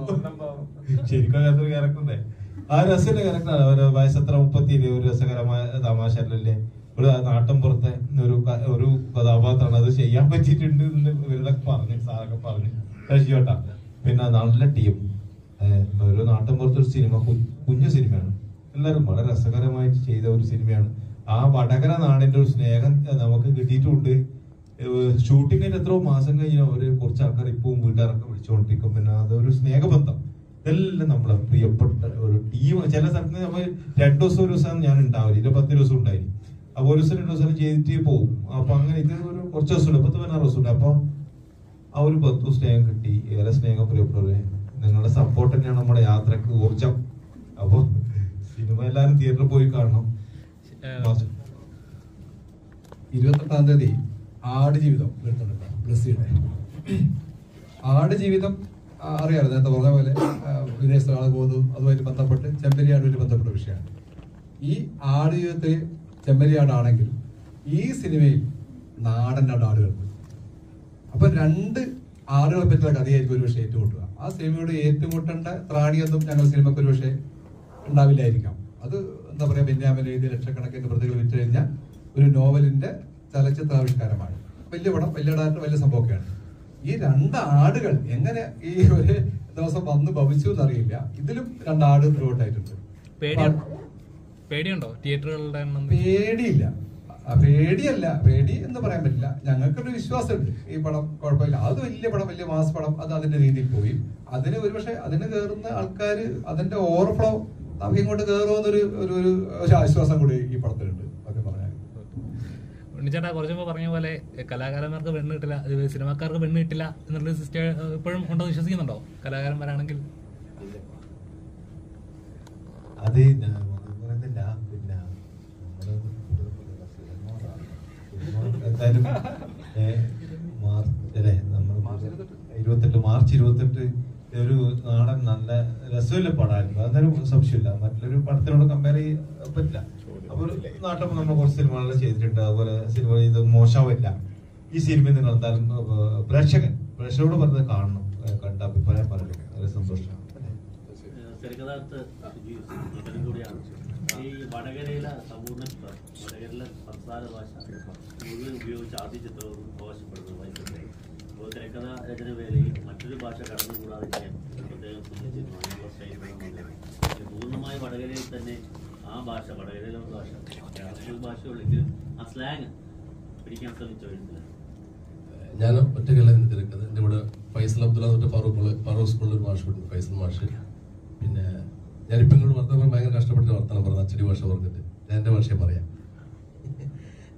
[SPEAKER 2] ശരിക്കും കഥ കേറക്കുന്നേ ആ രസമില്ല ക്യാരക്ടറാണ് ഒരു വയസ്സത്ര മുപ്പത്തിയിൽ ഒരു രസകരമായ തമാശ അല്ലല്ലേ ഒരു നാട്ടം പുറത്തെ ഒരു ഒരു കഥാപാത്രമാണ് അത് ചെയ്യാൻ പറ്റിയിട്ടുണ്ട് എന്ന് ഇവരുടെ പറഞ്ഞു സാറൊക്കെ പറഞ്ഞു ശശിയോട്ടാ പിന്നെ നല്ല ടീം ഒരു നാട്ടം പുറത്തെ ഒരു സിനിമ കുഞ്ഞു സിനിമയാണ്. എല്ലാവരും വളരെ രസകരമായിട്ട് ചെയ്ത ഒരു സിനിമയാണ്. ആ വടകര നാടിന്റെ ഒരു സ്നേഹം നമുക്ക് കിട്ടിയിട്ടുണ്ട്. ഷൂട്ടിങ്ങിന്റെ എത്രയോ മാസം കഴിഞ്ഞാൽ ഒരു കുറച്ച് ആൾക്കാർ ഇപ്പവും വീട്ടുകാരൊക്കെ വിളിച്ചുകൊണ്ടിരിക്കും. പിന്നെ അതൊരു സ്നേഹബന്ധം. ഇതെല്ലാം നമ്മളെ പ്രിയപ്പെട്ട ഒരു ടീം ചില സ്ഥലത്ത് നമ്മൾ രണ്ടു ദിവസം ഒരു ദിവസം ഞാൻ ഉണ്ടാവില്ല. ഇരുപത് പത്ത് ദിവസം ഉണ്ടായി അപ്പൊ ഒരു ദിവസം രണ്ടു ദിവസം ചെയ്തിട്ട് പോകും അപ്പൊ അങ്ങനെ ഇത് ഒരു കുറച്ച് ദിവസം ഉണ്ട് പത്ത് പതിനാറ് ദിവസം ഉണ്ട് അപ്പൊ ആ ഒരു പത്തു സ്നേഹം കിട്ടി. ഏറെ സ്നേഹം പ്രിയപ്പെട്ടവരെ. നിങ്ങളുടെ സപ്പോർട്ട് തന്നെയാണ് നമ്മുടെ യാത്രയ്ക്ക് ഊർജം അപ്പൊ സിനിമ എല്ലാരും തിയേറ്ററിൽ പോയി കാണണം.
[SPEAKER 9] ഇരുപത്തെട്ടാം തീയതി ആടുജീവിതം വരുന്നുണ്ട് ബ്ലസ്സിയുടെ. ആടുജീവിതം ആ, അറിയാലോ നേരത്തെ പറഞ്ഞ പോലെ വിദേശത്ത് വിദേശ ആൾ പോകുന്നു അതുമായിട്ട് ബന്ധപ്പെട്ട് ചെമ്പരിയാടുമായിട്ട് ബന്ധപ്പെട്ട വിഷയമാണ്. ഈ ആടുജീവിതത്തിൽ ചെമ്പരിയാടാണെങ്കിൽ ഈ സിനിമയിൽ നാടന്റെ ആടുകളുണ്ട് അപ്പൊ രണ്ട് ആടുകളെ പറ്റിയുള്ള കഥയായിരിക്കും ഒരു പക്ഷേ ഏറ്റുമുട്ടുക. ആ സിനിമയോട് ഏറ്റുമുട്ടേണ്ട ത്രാണിയൊന്നും ഞങ്ങൾ സിനിമക്ക് ഒരു പക്ഷേ ഉണ്ടാവില്ലായിരിക്കാം. അത് എന്താ പറയാ ബെന്യാമൻ എഴുതിയ ലക്ഷക്കണക്കിന് പ്രതികൾ വിറ്റ് ഒരു നോവലിന്റെ ചലച്ചിത്രാവിഷ്കാരമാണ്. വലിയ പടം വലിയ ഡയറക്ടർ വലിയ സംഭവമൊക്കെയാണ്. ഈ രണ്ട് ആടുകൾ എങ്ങനെ ഈ ഒരു ദിവസം വന്ന് ഭവിച്ചു എന്നറിയില്ല. ഇതിലും രണ്ട് ആട് ത്രൂട്ടായിട്ടുണ്ട്
[SPEAKER 8] പേടിയുണ്ടോ? തിയേറ്ററുകളുടെ
[SPEAKER 9] പേടിയില്ല. പേടിയല്ല. പേടി എന്ന് പറയാൻ പറ്റില്ല. ഞങ്ങൾക്കൊരു വിശ്വാസമുണ്ട്. ഈ പടം കുഴപ്പമില്ല. അത് വലിയ പടം വലിയ മാസ് പടം അത് അതിന്റെ രീതിയിൽ പോയി. അതിന് ഒരുപക്ഷെ അതിന് കയറുന്ന ആൾക്കാർ അതിന്റെ ഓവർഫ്ലോ നമുക്ക് ഇങ്ങോട്ട് കയറുമെന്നൊരു ഒരു ഒരു ആശ്വാസം കൂടി ഈ പടത്തിലുണ്ട്.
[SPEAKER 8] ഉണ്ണിച്ചേട്ടാ കുറച്ച് മുമ്പ് പറഞ്ഞ പോലെ കലാകാരന്മാർക്ക് പെണ്ണ് കിട്ടില്ല സിനിമാക്കാർക്ക് പെണ്ണ് കിട്ടില്ല എന്നുള്ള സിസ്റ്റം ഇപ്പോഴും ഉണ്ടോ വിശ്വസിക്കുന്നുണ്ടോ? കലാകാരന്മാരാണെങ്കിൽ.
[SPEAKER 2] പിന്നെ മാർച്ച് അല്ലേ നമ്മൾ ഇരുപത്തെട്ട് മാർച്ച് ഇരുപത്തെട്ട് ഒരു നാടൻ നല്ല രസമില്ല പടമായിരുന്നു അതൊരു സംശയമില്ല. മറ്റുള്ളൊരു പടത്തിനോട് കമ്പയർ ചെയ്യാൻ പറ്റില്ല. അപ്പൊ ഒരു നാട്ടിൽ നമ്മൾ കുറച്ച് സിനിമകൾ ചെയ്തിട്ടുണ്ട്. അതുപോലെ സിനിമ ഇത് മോശമല്ല ഈ സിനിമ നിങ്ങൾ എന്തായാലും പ്രേക്ഷകൻ പ്രേക്ഷകരോട് പറഞ്ഞത് കാണണം കണ്ട അഭിപ്രായം പറയണം വളരെ സന്തോഷം.
[SPEAKER 10] ചെറുകഥാർത്ഥ നടനും ഈ വടകരയിലെ സമ്പൂർണ വടകരയിലെ സംസാര ഭാഷ മുഴുവൻ ഉപയോഗിച്ച് ആദ്യ ചിത്രവും അവകാശപ്പെടുന്നത് വൈദ്യുതി അപ്പോൾ തിരക്കഥ രചന വേളയിൽ മറ്റൊരു ഭാഷ കടന്നുകൂടാതെ പ്രത്യേകം പൂർണമായി വടകരയിൽ തന്നെ ആ ഭാഷ വടകരയിലെ ഭാഷ. കേരളത്തിൽ ഭാഷയുള്ളെങ്കിലും ആ സ്ലാങ് പിടിക്കാൻ
[SPEAKER 11] ഞാൻ ഒറ്റക്കല്ല തിരക്കുന്നത്. തിരക്കത് എന്റെ ഇവിടെ ഫൈസൽ അബ്ദുള്ള തൊട്ട് ഫാറൂഖ് ഫാറൂഖ് സ്കൂളിൽ ഒരു മാഷ് പഠിക്കും ഫൈസൽ മാഷ്. പിന്നെ ഞാനിപ്പോൾ ഇങ്ങോട്ട് വർത്തമാനം ഭയങ്കര കഷ്ടപ്പെട്ട് വർത്തമാനം പറഞ്ഞു അച്ചടി ഭാഷ പറഞ്ഞിട്ട് ഞാൻ എന്റെ ഭാഷയെ പറയാം.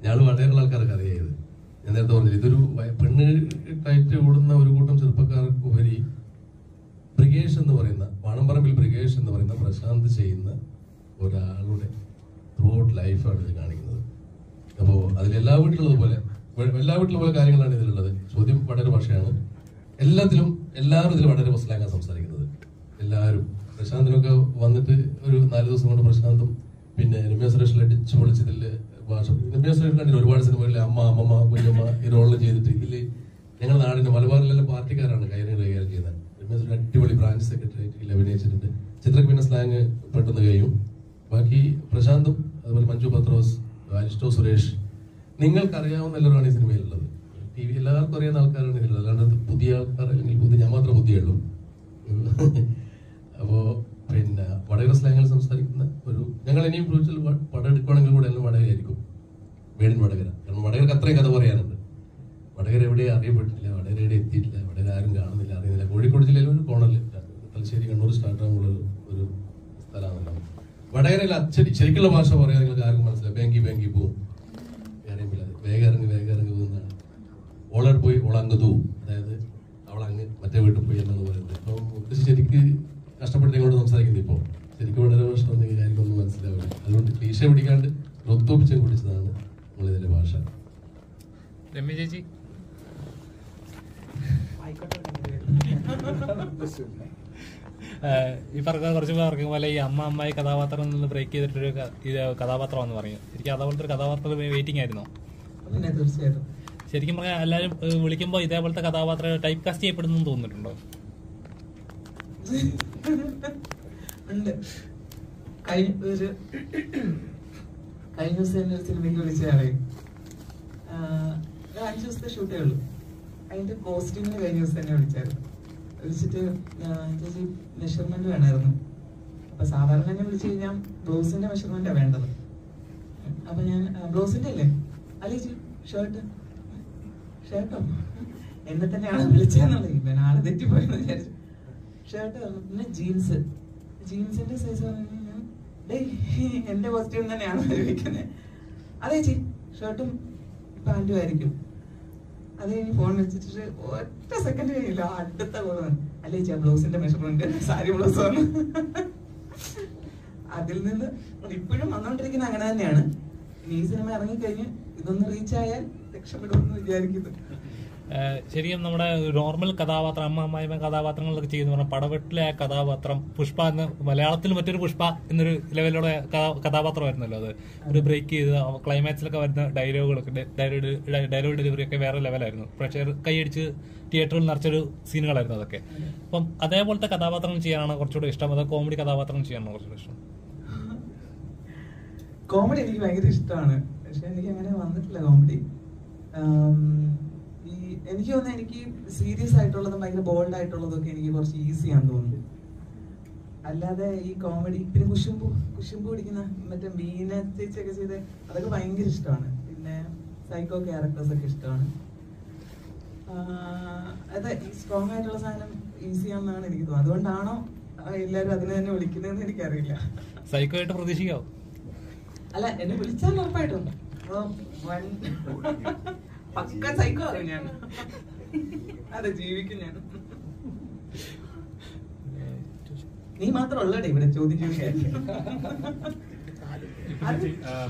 [SPEAKER 11] ഞങ്ങൾ വടകരയുള്ള ആൾക്കാർക്ക് അറിയായത് ഞാൻ നേരത്തെ പറഞ്ഞില്ല ഇതൊരു പെണ്ണ് ടൈറ്റ് ഓടുന്ന ഒരു കൂട്ടം ചെറുപ്പക്കാർക്ക് ഉപരി ബ്രിഗേഷ് എന്ന് പറയുന്ന വാണമ്പറമ്പിൽ ബ്രിഗേഷ് എന്ന് പറയുന്ന പ്രശാന്ത് ചെയ്യുന്ന ഒരാളുടെ ത്രൂഔട്ട് ലൈഫാണ് ഇത് കാണിക്കുന്നത്. അപ്പോൾ അതിൽ എല്ലാ വീട്ടിലുള്ളത് പോലെ എല്ലാ വീട്ടിലും പോലെ കാര്യങ്ങളാണ് ഇതിലുള്ളത്. ചോദ്യം വളരെ ഭാഷയാണ്. എല്ലാത്തിലും എല്ലാവരും ഇതിൽ വളരെ സ്ലാങ്ങാണ് സംസാരിക്കുന്നത്. എല്ലാവരും. പ്രശാന്തിനൊക്കെ വന്നിട്ട് ഒരു നാല് ദിവസം കൊണ്ട് പ്രശാന്തും പിന്നെ രമ്യ സുരേഷിൽ അടിച്ചു പൊളിച്ചതിൽ ഭാഷ. രമ്യ സുരേഷ് കണ്ടില്ല? ഒരുപാട് സിനിമകളിൽ അമ്മ അമ്മമ്മ കുഞ്ഞമ്മ ഈ റോളിൽ ചെയ്തിട്ട് ഇതിൽ ഞങ്ങൾ നാടിന്റെ മലബാറിലെല്ലാം പാർട്ടിക്കാരാണ് കൈകാര്യം കൈകാര്യം ചെയ്യുന്നത്. രമ്യ സുരേഷ് അടിപൊളി ബ്രാഞ്ച് സെക്രട്ടറിയേറ്റിൽ അഭിനയിച്ചിട്ടുണ്ട്. ചിത്രക്ക് പിന്നെ സ്ലാങ് പെട്ടെന്ന് കഴിയും. ബാക്കി പ്രശാന്തും അതുപോലെ മഞ്ജു പത്രോസ് അരിസ്റ്റോ സുരേഷ്. നിങ്ങൾക്കറിയാവുന്ന എല്ലാവരാണ് ഈ സിനിമയിലുള്ളത്. ടി വി എല്ലാവർക്കും അറിയാവുന്ന ആൾക്കാരാണ് ഇതിലുള്ളത് അല്ലാണ്ട് പുതിയ ആൾക്കാർ അല്ലെങ്കിൽ പുതിയ ഞാൻ മാത്രമേ പുതിയുള്ളൂ അപ്പോൾ പിന്നെ വടകര സ്ലാങ്ങിൽ സംസാരിക്കുന്ന ഒരു ഞങ്ങൾ ഇനിയും ഫ്യൂച്ചറിൽ പടം എടുക്കുകയാണെങ്കിൽ കൂടെ എല്ലാം വടകരയായിരിക്കും. വേണിൻ വടകര. കാരണം വടകരക്ക് അത്രയും കഥ പറയാനുണ്ട്. വടകര എവിടെ അറിയപ്പെട്ടില്ല വടകര എവിടെ എത്തിയിട്ടില്ല. വടകര ആരും കാണുന്നില്ല അറിയുന്നില്ല. കോഴിക്കോട് ജില്ലയിൽ ഒരു കോണൽ. തലശ്ശേരി കണ്ണൂർ സ്റ്റാർട്ടാകുമ്പോൾ ഒരു സ്ഥലമാണല്ലോ. വടകരയിൽ അച്ചടി ശരിക്കുള്ള ഭാഷ പറയാൻ നിങ്ങൾക്ക് ആർക്കും മനസ്സിലായി ബാങ്കി ബാങ്കി പോവും അറിയില്ല വേഗം ഇറങ്ങി വേഗം ഇറങ്ങി പോകുന്നതാണ് ഓളോട് പോയി ഓളങ്ങ് തൂ. അതായത് അവളങ്ങ് മറ്റേ വീട്ടിൽ പോയി എന്നാണ് പറയുന്നത്. അപ്പം മുത്തശ്ശി ശരിക്ക് കഷ്ടപ്പെട്ട് ഞങ്ങളോട് സംസാരിക്കുന്നത് ഇപ്പോൾ ശരിക്കും വളരെ പ്രശ്നം എന്തെങ്കിലും കാര്യങ്ങളൊന്നും മനസ്സിലാവില്ല. അതുകൊണ്ട് ക്ലീശ പിടിക്കാണ്ട് ഒത്തുപിച്ചും കുടിച്ചതാണ് നമ്മളിതിന്റെ ഭാഷ.
[SPEAKER 8] രമ്യ ചേച്ചി. ഏഹ് ഈ പറഞ്ഞ കുറച്ച് പറഞ്ഞ പോലെ ഈ അമ്മ അമ്മായി കഥാപാത്രം നിന്ന് ബ്രേക്ക് ചെയ്തിട്ടൊരു ഇത് കഥാപാത്രമാണെന്ന് പറയും. ശരിക്കും അതേപോലത്തെ ഒരു കഥാപാത്രം വെയിറ്റിംഗ് ആയിരുന്നോ.
[SPEAKER 5] പിന്നെ തീർച്ചയായിട്ടും.
[SPEAKER 8] ശരിക്കും പറഞ്ഞാൽ എല്ലാവരും വിളിക്കുമ്പോൾ ഇതേപോലത്തെ കഥാപാത്രം ടൈപ്പ് കാസ്റ്റ് ചെയ്യപ്പെടുന്നു തോന്നിട്ടുണ്ടോ
[SPEAKER 5] ഉണ്ട്. കഴിഞ്ഞ ഒരു കഴിഞ്ഞ ദിവസം എന്നെ സിനിമയ്ക്ക് വിളിച്ചയാളെ അഞ്ച് ദിവസത്തെ ഷൂട്ടേ ഉള്ളൂ. അതിന്റെ കോസ്റ്റ്യൂമിന് കഴിഞ്ഞ ദിവസം തന്നെ വിളിച്ചായിരുന്നു. വിളിച്ചിട്ട് ചേച്ചി മെഷർമെന്റ് വേണമായിരുന്നു അപ്പൊ സാധാരണ എന്നെ വിളിച്ചു കഴിഞ്ഞാൽ ബ്ലൗസിന്റെ മെഷർമെന്റാ വേണ്ടത്. അപ്പൊ ഞാൻ ബ്ലൗസിന്റെ അല്ലേ? അല്ലേ ഷർട്ട്? ഷർട്ടോ? എന്നെ തന്നെയാണ് വിളിച്ചതെന്നുള്ളത് ഇവൻ ആൾ തെറ്റിപ്പോയെന്ന് വിചാരിച്ചു. ഷർട്ട് പിന്നെ ജീൻസ് ജീൻസിന്റെ സൈസ് എന്റെ കോസ്റ്റ്യൂം തന്നെയാണ് ഉപയോഗിക്കുന്നത് അതെ ചേച്ചി? ഷർട്ടും പാന്റും ആയിരിക്കും. അത് കഴിഞ്ഞ് ഫോൺ വെച്ചിട്ട് ഒറ്റ സെക്കൻഡ് കഴിഞ്ഞില്ല അടുത്ത കോൾ വന്നു. അല്ലേ ആ ബ്ലൗസിന്റെ മെഷർമെന്റ് സാരി ബ്ലൗസ് വന്നു. അതിൽ നിന്ന് ഇപ്പോഴും വന്നോണ്ടിരിക്കുന്ന അങ്ങനെ തന്നെയാണ്. ഈ സിനിമ ഇറങ്ങിക്കഴിഞ്ഞ് ഇതൊന്ന് റീച്ച് ആയാൽ രക്ഷപ്പെടുമെന്ന് വിചാരിക്കുന്നു.
[SPEAKER 8] ശരിക്കും നമ്മുടെ നോർമൽ കഥാപാത്രം അമ്മ അമ്മായിമ്മ കഥാപാത്രങ്ങളൊക്കെ ചെയ്യുന്ന പറഞ്ഞാൽ പടവെട്ടിലെ ആ കഥാപാത്രം പുഷ്പ എന്ന് മലയാളത്തിൽ മറ്റൊരു പുഷ്പ എന്നൊരു ലെവലിലുള്ള കഥാപാത്രമായിരുന്നല്ലോ അത്. ഒരു ബ്രേക്ക് ചെയ്ത് ക്ലൈമാക്സിലൊക്കെ വരുന്ന ഡയലോഗുകളൊക്കെ ഡയലോഗ് ഡയലോഗ് ഡെലിവറി ഒക്കെ വേറെ ലെവലായിരുന്നു പ്രേക്ഷകർ കൈയടിച്ച് തിയേറ്ററിൽ നിറച്ചൊരു സീനുകളായിരുന്നു അതൊക്കെ. അപ്പം അതേപോലത്തെ കഥാപാത്രങ്ങൾ ചെയ്യാനാണ് കുറച്ചുകൂടെ ഇഷ്ടം. അതോ കോമഡി കഥാപാത്രങ്ങൾ ചെയ്യാനാണ് കുറച്ചുകൂടെ ഇഷ്ടം?
[SPEAKER 5] കോമഡി എനിക്ക് ഭയങ്കര ഇഷ്ടമാണ്. പക്ഷെ എനിക്ക് അങ്ങനെ വന്നിട്ടില്ല കോമഡി എനിക്ക് തോന്നുന്നു എനിക്ക് സീരിയസ് ആയിട്ടുള്ളതും ഭയങ്കര ബോൾഡ് ആയിട്ടുള്ളതൊക്കെ എനിക്ക് കുറച്ച് ഈസിയാന്ന് തോന്നുന്നു. അല്ലാതെ ഈ കോമഡി പിന്നെ കുശുമ്പു കുശുമ്പു പിടിക്കുന്ന മറ്റേ മീന ചേച്ചിയൊക്കെ ചെയ്ത് അതൊക്കെ ഭയങ്കര ഇഷ്ടമാണ്. പിന്നെ സൈക്കോ ക്യാരക്ടേഴ്സ് ഒക്കെ ഇഷ്ടമാണ്. അതെ ഈ സ്ട്രോങ് ആയിട്ടുള്ള സാധനം ഈസിയാണെന്നാണ് എനിക്ക് തോന്നുന്നത്. അതുകൊണ്ടാണോ എല്ലാവരും അതിനെ തന്നെ വിളിക്കുന്നതെന്ന് എനിക്കറിയില്ല.
[SPEAKER 8] സൈക്കോ ആയിട്ട് പ്രതീക്ഷിക്കാവോ?
[SPEAKER 5] അല്ല എന്നെ വിളിച്ചാൽ ഉറപ്പായിട്ടും. വൺ- പക്ക സൈക്കോ ആണ് ഞാൻ. അതെ ജീവിക്കും ഞാൻ. നീ ഇവിടെ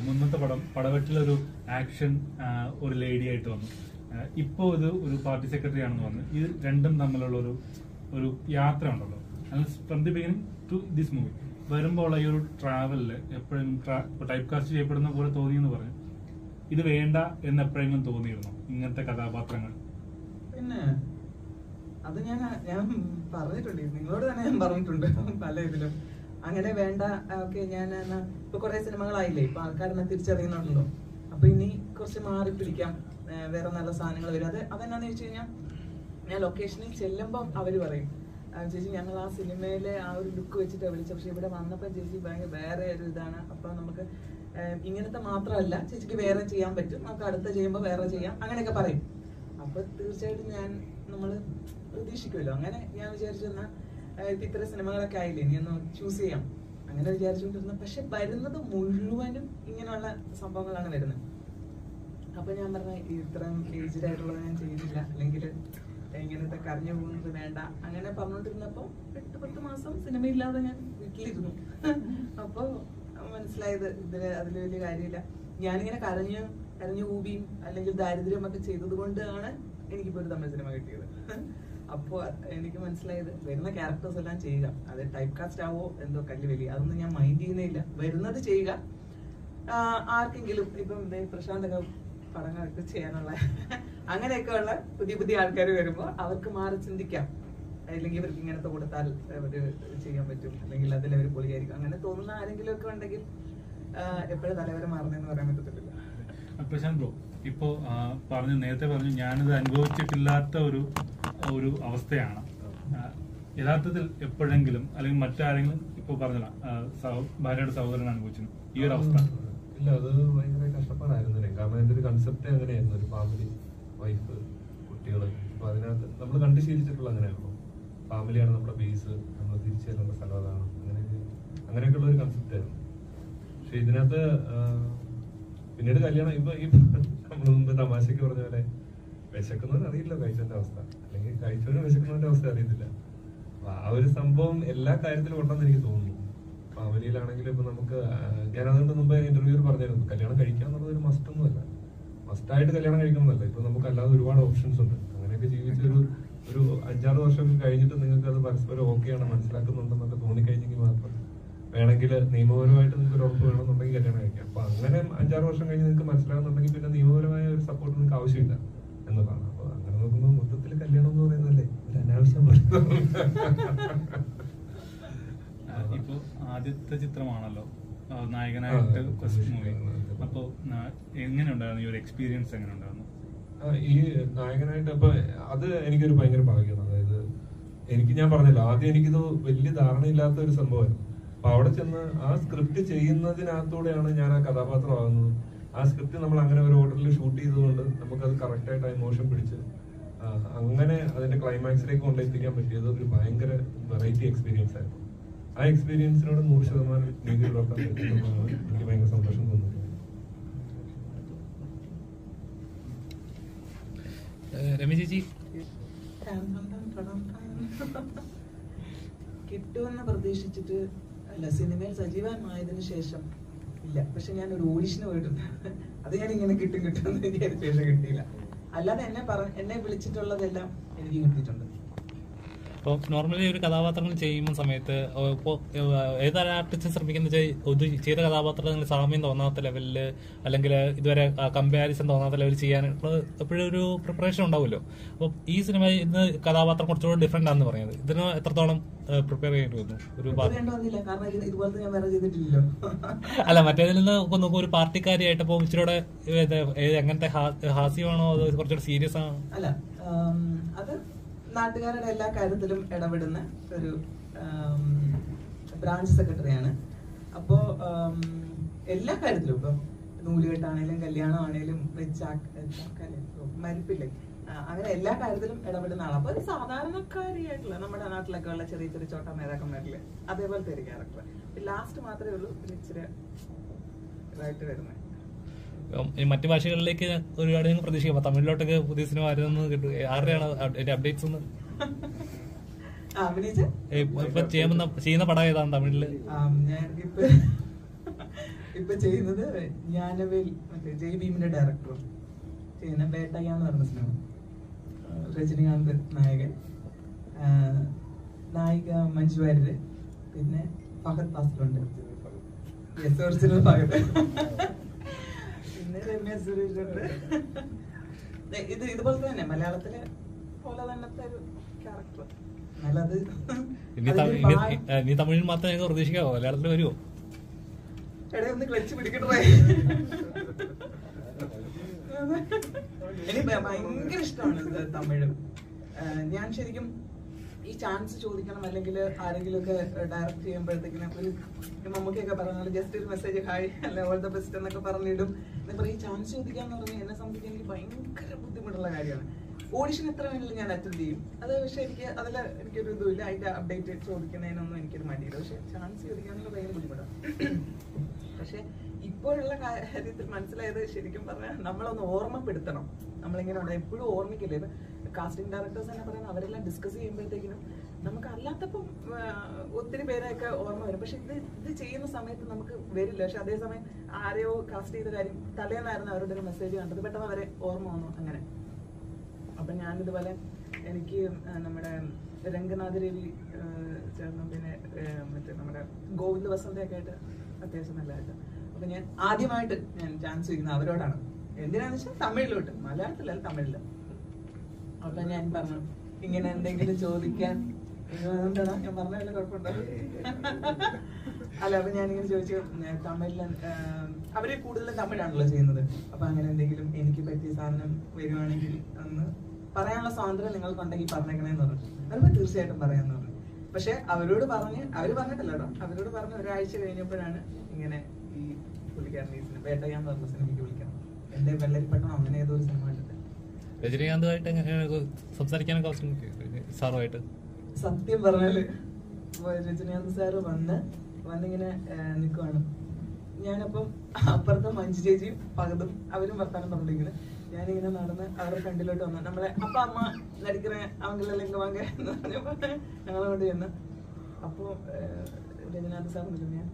[SPEAKER 12] മുന്നത്തെ പടം പടവെട്ടിലൊരു ആക്ഷൻ ഒരു ലേഡി ആയിട്ട് വന്നു ഇപ്പോ ഇത് ഒരു പാർട്ടി സെക്രട്ടറി ആണെന്ന് പറഞ്ഞു. ഇത് രണ്ടും തമ്മിലുള്ള ഒരു ഒരു യാത്ര ഉണ്ടല്ലോ. From the beginning to this movie വരുമ്പോൾ ഈ ഒരു ട്രാവലിൽ എപ്പോഴും ടൈപ്പ് കാസ്റ്റ് ചെയ്യപ്പെടുന്ന പോലെ തോന്നിയെന്ന് പറഞ്ഞു. ഇത് വേണ്ട എന്ന് എപ്പോഴെങ്കിലും തോന്നിയിരുന്നു? ഇങ്ങനത്തെ കഥാപാത്രങ്ങൾ?
[SPEAKER 5] പിന്നെ അത് ഞാൻ ഞാൻ പറഞ്ഞിട്ടുണ്ട്. നിങ്ങളോട് തന്നെ ഞാൻ പറഞ്ഞിട്ടുണ്ട് പല ഇതിലും. അങ്ങനെ വേണ്ട ഓക്കെ ഞാൻ ഇപ്പൊ കുറെ സിനിമകളായില്ലേ? ഇപ്പൊ ആൾക്കാരെന്നെ തിരിച്ചറിയുന്നുണ്ടല്ലോ. അപ്പൊ ഇനി കുറച്ച് മാറി പിടിക്കാം. വേറെ നല്ല സാധനങ്ങൾ വരും. അത് അതെന്നാന്ന് വെച്ച് കഴിഞ്ഞാൽ ഞാൻ ലൊക്കേഷനിൽ ചെല്ലുമ്പോൾ അവർ പറയും. "ആ, ചേച്ചി ഞങ്ങൾ ആ സിനിമയിലെ ആ ഒരു ലുക്ക് വെച്ചിട്ടാണ് വിളിച്ചത്. പക്ഷെ ഇവിടെ വന്നപ്പോൾ ചേച്ചി ഭയങ്കര വേറെ ഒരു ഇതാണ്. അപ്പൊ നമുക്ക് ഇങ്ങനത്തെ മാത്രമല്ല ചേച്ചിക്ക് വേറെ ചെയ്യാൻ പറ്റും നമുക്ക് അടുത്ത ചെയ്യുമ്പോൾ വേറെ ചെയ്യാം അങ്ങനെയൊക്കെ പറയും. അപ്പൊ തീർച്ചയായിട്ടും ഞാൻ നമ്മൾ പ്രതീക്ഷിക്കുമല്ലോ. അങ്ങനെ ഞാൻ വിചാരിച്ചു എന്നാ ഇപ്പൊ ഇത്ര സിനിമകളൊക്കെ ആയില്ലേ ഇനി ഒന്ന് ചൂസ് ചെയ്യാം. അങ്ങനെ വിചാരിച്ചുകൊണ്ടിരുന്നു. പക്ഷെ വരുന്നത് മുഴുവനും ഇങ്ങനെയുള്ള സംഭവങ്ങളാണ് വരുന്നത്. അപ്പൊ ഞാൻ പറഞ്ഞ ഇത്രയും ഏജ്ഡ് ആയിട്ടുള്ളത് ഞാൻ ചെയ്തില്ല. അല്ലെങ്കിൽ ഇങ്ങനത്തെ കരഞ്ഞു പോകുന്നത് വേണ്ട. അങ്ങനെ പറഞ്ഞോണ്ടിരുന്നപ്പോ എട്ട് പത്ത് മാസം സിനിമയില്ലാതെ ഞാൻ വീട്ടിലിരുന്നു. അപ്പൊ മനസ്സിലായത് ഇതിന് അതിൽ വലിയ കാര്യമില്ല. ഞാനിങ്ങനെ കരഞ്ഞ് കരഞ്ഞു കൂപിയും അല്ലെങ്കിൽ ദാരിദ്ര്യം ഒക്കെ ചെയ്തത് കൊണ്ടാണ് എനിക്കിപ്പോ ഒരു തമിഴ് സിനിമ കിട്ടിയത്. അപ്പോൾ എനിക്ക് മനസ്സിലായത് വരുന്ന ക്യാരക്ടേഴ്സ് എല്ലാം ചെയ്യുക. അത് ടൈപ്പ് കാസ്റ്റ് ആവോ എന്തോ കല്ല് വലിയ അതൊന്നും ഞാൻ മൈൻഡ് ചെയ്യുന്നില്ല വരുന്നത് ചെയ്യുക. ആർക്കെങ്കിലും ഇപ്പം ദേ പ്രശാന്തൊക്കെ പടങ്ങളൊക്കെ ചെയ്യാനുള്ള അങ്ങനെയൊക്കെ ഉള്ള പുതിയ പുതിയ ആൾക്കാർ വരുമ്പോൾ അവർക്ക് മാറി ചിന്തിക്കാം. അല്ലെങ്കിൽ ഇവർക്ക് ഇങ്ങനത്തെ കൊടുത്താൽ അവർ ചെയ്യാൻ പറ്റും. അല്ലെങ്കിൽ അതിൽ അവർ പൊളിയായിരിക്കും. അങ്ങനെ തോന്നുന്ന ആരെങ്കിലും ഒക്കെ ഉണ്ടെങ്കിൽ എപ്പോഴും തലവരെ മാറുന്നതെന്ന് പറയാൻ പറ്റത്തില്ല
[SPEAKER 12] ഇപ്പോ പറഞ്ഞു നേരത്തെ പറഞ്ഞു ഞാനിത് അനുഭവിച്ചിട്ടില്ലാത്ത ഒരു ഒരു അവസ്ഥയാണ്. യഥാർത്ഥത്തിൽ എപ്പോഴെങ്കിലും അല്ലെങ്കിൽ മറ്റാരെങ്കിലും ഇപ്പൊ പറഞ്ഞില്ല ഭാര്യയുടെ സഹോദരൻ അനുഭവിച്ചു ഈ ഒരു അവസ്ഥ.
[SPEAKER 1] ഇല്ല അത് ഭയങ്കര കഷ്ടപ്പാടായിരുന്നു. കാരണം എന്റെ ഒരു കൺസെപ്റ്റ് അങ്ങനെയായിരുന്നു ഒരു ഫാമിലി വൈഫ് കുട്ടികൾ. അപ്പൊ അതിനകത്ത് നമ്മൾ കണ്ടു ശീലിച്ചിട്ടുള്ള അങ്ങനെയാണല്ലോ ഫാമിലിയാണ് നമ്മുടെ ബേസ് നമ്മൾ തിരിച്ചു തരേണ്ട സ്ഥലം അതാണ്. അങ്ങനെയൊക്കെ അങ്ങനെയൊക്കെയുള്ള ഒരു കൺസെപ്റ്റ് ആയിരുന്നു. പക്ഷെ ഇതിനകത്ത് പിന്നീട് കല്യാണം ഇപ്പൊ ഈ നമ്മൾ മുമ്പ് തമാശക്ക് പറഞ്ഞ പോലെ വിശക്കുന്നവന് അറിയില്ല കഴിച്ചവന്റെ അവസ്ഥ. അല്ലെങ്കിൽ കഴിച്ചവന് വിശക്കുന്നവന്റെ അവസ്ഥ അറിയത്തില്ല. ആ ഒരു സംഭവം എല്ലാ കാര്യത്തിലും ഉണ്ടെന്ന് എനിക്ക് തോന്നുന്നു. ഫാമിലിയിലാണെങ്കിലും ഇപ്പൊ നമുക്ക് ഞാൻ അതുകൊണ്ട് മുമ്പ് ഇന്റർവ്യൂവിൽ പറഞ്ഞിരുന്നു കല്യാണം കഴിക്കുക എന്നുള്ളത് ഒരു മസ്റ്റ് ഒന്നുമല്ല. മസ്റ്റായിട്ട് കല്യാണം കഴിക്കണമെന്നല്ല. ഇപ്പൊ നമുക്ക് അല്ലാതെ ഒരുപാട് ഓപ്ഷൻസ് ഉണ്ട്. അങ്ങനെയൊക്കെ ജീവിച്ച ഒരു അഞ്ചാറ് വർഷം കഴിഞ്ഞിട്ട് നിങ്ങൾക്ക് അത് പരസ്പരം ഓക്കെയാണ് മനസ്സിലാക്കുന്നുണ്ടെന്നൊക്കെ തോന്നിക്കഴിഞ്ഞെങ്കിൽ മാത്രം വേണമെങ്കിൽ നിയമപരമായിട്ട് നിങ്ങൾക്ക് ഒരു ഉറപ്പ് വേണമെന്നുണ്ടെങ്കിൽ കല്യാണം കഴിക്കാം. അപ്പൊ അങ്ങനെ അഞ്ചാറ് വർഷം കഴിഞ്ഞ് നിങ്ങൾക്ക് മനസ്സിലാകുന്നുണ്ടെങ്കിൽ പിന്നെ നിയമപരമായ ഒരു സപ്പോർട്ട് നിങ്ങൾക്ക് ആവശ്യമില്ല എന്നതാണ് അപ്പൊ അങ്ങനെ നോക്കുമ്പോൾ മൊത്തത്തിൽ കല്യാണം എന്ന് പറയുന്നതല്ലേ? ഒരു അനാവശ്യമാണ്
[SPEAKER 12] ആ, ഇപ്പൊ ആദ്യത്തെ ചിത്രമാണല്ലോ നായകനായിട്ട് ഫസ്റ്റ് മൂവി.
[SPEAKER 1] അപ്പോൾ
[SPEAKER 12] അപ്പോ എങ്ങനെ ഉണ്ടായിരുന്നു ഈ ഒരു എക്സ്പീരിയൻസ് എങ്ങനെ ഉണ്ടായിരുന്നു
[SPEAKER 1] ഈ നായകനായിട്ട് അപ്പൊ അത് എനിക്കൊരു ഭയങ്കര ഭാഗ്യമാണ്. അതായത് എനിക്ക് ഞാൻ പറഞ്ഞില്ല ആദ്യം എനിക്കിത് വലിയ ധാരണയില്ലാത്ത ഒരു സംഭവമായിരുന്നു. അപ്പൊ അവിടെ ചെന്ന് ആ സ്ക്രിപ്റ്റ് ചെയ്യുന്നതിനകത്തൂടെയാണ് ഞാൻ ആ കഥാപാത്രമാകുന്നത്. ആ സ്ക്രിപ്റ്റ് നമ്മൾ അങ്ങനെ ഒരു ഓർഡറിൽ ഷൂട്ട് ചെയ്തതുകൊണ്ട് നമുക്കത് കറക്റ്റ് ആയിട്ട് ആ ഇമോഷൻ പിടിച്ച് അങ്ങനെ അതിന്റെ ക്ലൈമാക്സിലേക്ക് കൊണ്ടെത്തിക്കാൻ പറ്റിയത് ഒരു ഭയങ്കര വെറൈറ്റി എക്സ്പീരിയൻസ് ആയിരുന്നു. ആ എക്സ്പീരിയൻസിനോട് നൂറ് ശതമാനം നീതി എനിക്ക് ഭയങ്കര സന്തോഷം തോന്നുന്നത്
[SPEAKER 8] രമി
[SPEAKER 5] കിട്ടുമെന്ന് പ്രതീക്ഷിച്ചിട്ട് അല്ല സിനിമയിൽ സജീവമായതിനു ശേഷം ഇല്ല. പക്ഷെ ഞാൻ ഒരു ഓഡിഷന് പോയിട്ടുണ്ട്. അത് ഞാൻ ഇങ്ങനെ കിട്ടും കിട്ടും എന്ന് വിചാരിച്ച ശേഷം കിട്ടിയില്ല. അല്ലാതെ എന്നെ പറ എന്നെ വിളിച്ചിട്ടുള്ളതെല്ലാം എനിക്ക് കിട്ടിയിട്ടുണ്ട്.
[SPEAKER 8] ഇപ്പോൾ നോർമലി ഒരു കഥാപാത്രങ്ങൾ ചെയ്യുന്ന സമയത്ത് ഇപ്പോൾ ഏതൊരു ആർട്ടിസ്റ്റ് ശ്രമിക്കുന്ന ഒരു ചെയ്ത കഥാപാത്രങ്ങൾ സാമ്യം തോന്നാത്ത ലെവലിൽ അല്ലെങ്കിൽ ഇതുവരെ കമ്പാരിസൺ തോന്നാത്ത ലെവലിൽ ചെയ്യാൻ എപ്പോഴും ഒരു പ്രിപ്പറേഷൻ ഉണ്ടാവുമല്ലോ. അപ്പോൾ ഈ സിനിമ ഇന്ന് കഥാപാത്രം കുറച്ചുകൂടി ഡിഫറെന്റ് ആണെന്ന് പറയുന്നത്. ഇതിന് എത്രത്തോളം പ്രിപ്പയർ ചെയ്യേണ്ടി വന്നു? ഒരു അല്ല മറ്റേതിൽ നിന്ന് ഇപ്പോൾ നോക്കൂ ഒരു പാർട്ടിക്കാരിയായിട്ട് ഇപ്പോൾ ഇച്ചിരൂടെ ഇത് എങ്ങനത്തെ ഹാസ്യമാണോ അതോ കുറച്ചുകൂടി സീരിയസ് ആണോ?
[SPEAKER 5] അല്ല അത് നാട്ടുകാരുടെ എല്ലാ കാര്യത്തിലും ഇടപെടുന്ന ഒരു ബ്രാഞ്ച് സെക്രട്ടറിയാണ് അപ്പോ എല്ലാ കാര്യത്തിലും ഇപ്പം നൂലുകെട്ടാണേലും കല്യാണം ആണേലും മരിപ്പില്ലേ? അങ്ങനെ എല്ലാ കാര്യത്തിലും ഇടപെടുന്ന ആളാണ് അപ്പൊ ഒരു സാധാരണക്കാരിയായിട്ടുള്ള നമ്മുടെ നാട്ടിലൊക്കെ ഉള്ള ചെറിയ ചെറിയ ചോട്ട നേതാക്കന്മാരില്ലേ അതേപോലത്തെ ഒരു ക്യാരക്ടർ ലാസ്റ്റ് മാത്രമേ ഉള്ളൂ ഇച്ചിരി ഇതായിട്ട് വരുന്നത്.
[SPEAKER 8] മറ്റു ഭാഷകളിലേക്ക് ഒരുപാട് നിങ്ങൾ പ്രതീക്ഷിക്കാം. അപ്പൊ തമിഴിലോട്ടൊക്കെ പുതിയ സിനിമ വരുന്നത് കിട്ടും. ആരുടെയാണ് അതിന്റെ അപ്ഡേറ്റ്സ് ഒന്ന്? ഇപ്പൊ ചെയ്യുന്ന ചെയ്യുന്ന പടം ഏതാണ്
[SPEAKER 5] തമിഴിൽ? ഇപ്പൊ ചെയ്യുന്നത് ജ്ഞാനവേൽ മറ്റേ ജയ് ഭീമിന്റെ ഡയറക്ടർ ചെയ്യുന്ന വേട്ടയ്യ എന്ന് പറഞ്ഞ സിനിമ. രജനികാന്ത് നായകൻ. നായിക മഞ്ജു വാര്യര്. പിന്നെ ഫഹദ് ഫാസിലുണ്ട് യെസ് ഒറിജിനൽ ഫഹദ്. രമ്യ സുരേഷ് ഉണ്ട് ഇത് ഇതുപോലത്തെ തന്നെ മലയാളത്തിലെ പോലെ തന്നത്തെ ഒരു ക്യാരക്ടർ
[SPEAKER 8] തമിഴ് ഇനി- തമിഴിൽ മാത്രം ഞങ്ങൾ പ്രതീക്ഷിക്കാവോ? മലയാളത്തിൽ വരുമോ
[SPEAKER 5] എടേ ഒന്ന് ക്ലച്ച് പിടിക്കട്ടെ. എനിക്ക് ഭയങ്കര ഇഷ്ടമാണ് തമിഴ്. ഞാൻ ശരിക്കും ഈ ചാൻസ് ചോദിക്കണം അല്ലെങ്കിൽ ആരെങ്കിലും ഒക്കെ ഡയറക്റ്റ് ചെയ്യുമ്പോഴത്തേക്കിനും ഒരു മമ്മൂക്കൊക്കെ പറഞ്ഞാൽ ജസ്റ്റ് ഒരു മെസ്സേജ് ഹായ് അല്ല ഓൾ ദ ബെസ്റ്റ് എന്നൊക്കെ പറഞ്ഞിടും. എന്നിട്ട് ഈ ചാൻസ് ചോദിക്കാന്ന് പറഞ്ഞാൽ എന്നെ സംബന്ധിച്ച് എനിക്ക് ഭയങ്കര ബുദ്ധിമുട്ടുള്ള കാര്യമാണ്. ഓഡിഷൻ എത്ര വേണമെങ്കിലും ഞാൻ അറ്റൻഡ് ചെയ്യും. അത് പക്ഷെ എനിക്ക് അതിൽ എനിക്കൊരു ഇതുമില്ല. അതിന്റെ അപ്ഡേറ്റ് ചോദിക്കുന്നതിനൊന്നും എനിക്കൊരു മടിയില്ല. പക്ഷെ ചാൻസ് ചോദിക്കാനുള്ള ഭയങ്കര ബുദ്ധിമുട്ടാണ്. പക്ഷെ ഇപ്പോഴുള്ള കാര്യത്തിൽ മനസ്സിലായത് ശരിക്കും പറഞ്ഞാൽ നമ്മളൊന്ന് ഓർമ്മപ്പെടുത്തണം. നമ്മളിങ്ങനെ എപ്പോഴും ഓർമ്മിക്കില്ലേ? ഇത് കാസ്റ്റിംഗ് ഡയറക്ടേഴ്സ് തന്നെ പറയുന്നത് അവരെല്ലാം ഡിസ്കസ് ചെയ്യുമ്പോഴത്തേക്കിനും നമുക്ക് അല്ലാത്തപ്പം ഒത്തിരി പേരെയൊക്കെ ഓർമ്മ വരും. പക്ഷെ ഇത് ഇത് ചെയ്യുന്ന സമയത്ത് നമുക്ക് വരില്ല. പക്ഷെ അതേസമയം ആരെയോ കാസ്റ്റ് ചെയ്ത കാര്യം തലേന്നായിരുന്നു അവരുടെ ഒരു മെസ്സേജ് കണ്ടത്. പെട്ടെന്ന് അവരെ ഓർമ്മ വന്നു അങ്ങനെ. അപ്പൊ ഞാനിതുപോലെ എനിക്ക് നമ്മുടെ രംഗനാഥ് രവി ചേർന്നു പിന്നെ മറ്റേ നമ്മുടെ ഗോവിന്ദ് വസന്തയൊക്കെ ആയിട്ട് അത്യാവശ്യം നല്ലതായിട്ട്. അപ്പൊ ഞാൻ ആദ്യമായിട്ട് ഞാൻ ചാൻസ് ചോദിക്കുന്നത് അവരോടാണ്. എന്തിനാന്ന് വെച്ചാൽ തമിഴിലോട്ട്. മലയാളത്തിലല്ല തമിഴിൽ. അപ്പൊ ഞാൻ പറഞ്ഞു. ഇങ്ങനെ എന്തെങ്കിലും ചോദിക്കാൻ? ഞാൻ പറഞ്ഞ വല്ല കുഴപ്പമുണ്ടോ? അല്ല അപ്പൊ ഞാനിങ്ങനെ ചോദിച്ചു തമിഴിൽ അവർ കൂടുതലും തമിഴാണല്ലോ ചെയ്യുന്നത്. അപ്പൊ അങ്ങനെ എന്തെങ്കിലും എനിക്ക് പറ്റിയ സാധനം വരുവാണെങ്കിൽ അന്ന് പറയാനുള്ള സ്വാതന്ത്ര്യം നിങ്ങൾക്കുണ്ടെങ്കിൽ പറഞ്ഞേക്കണേന്ന് പറഞ്ഞു. അതിപ്പോ തീർച്ചയായിട്ടും പറയാന്ന് പറഞ്ഞു. പക്ഷെ അവരോട് പറഞ്ഞ് അവർ പറഞ്ഞിട്ടില്ല കേട്ടോ. അവരോട് പറഞ്ഞ് ഒരാഴ്ച കഴിഞ്ഞപ്പോഴാണ് ഇങ്ങനെ ഈ പുള്ളിക്കാരൻ ഈ വേട്ടയാന്ന് പറഞ്ഞ സിനിമയ്ക്ക് വിളിക്കണം എന്റെ വെള്ളരിപ്പട്ടണം അങ്ങനെ ഏതോ ഒരു സിനിമ
[SPEAKER 8] രജനീകാന്തുമായിട്ട് സംസാരിക്കാനൊക്കെ അവസരം? സാറുമായിട്ട്.
[SPEAKER 5] സത്യം പറഞ്ഞാൽ രജനീകാന്ത് സാറ് വന്ന് വന്നിങ്ങനെ നിൽക്കുവാണ് ഞാനപ്പം അപ്പുറത്തെ മഞ്ജു ചേച്ചിയും പകതും അവരും വർത്താനം പറഞ്ഞിരിക്കുന്നത് ഞാനിങ്ങനെ നടന്ന് അവരുടെ ഫ്രണ്ടിലോട്ട് വന്നു നമ്മളെ അപ്പ അമ്മ നടിക്കുന്ന അവങ്കിലെല്ലാം വാങ്ങ എന്ന് പറഞ്ഞപ്പോ ഞങ്ങളോട് ചെന്ന്. അപ്പോ രജനാഥ് സാർ ഞാൻ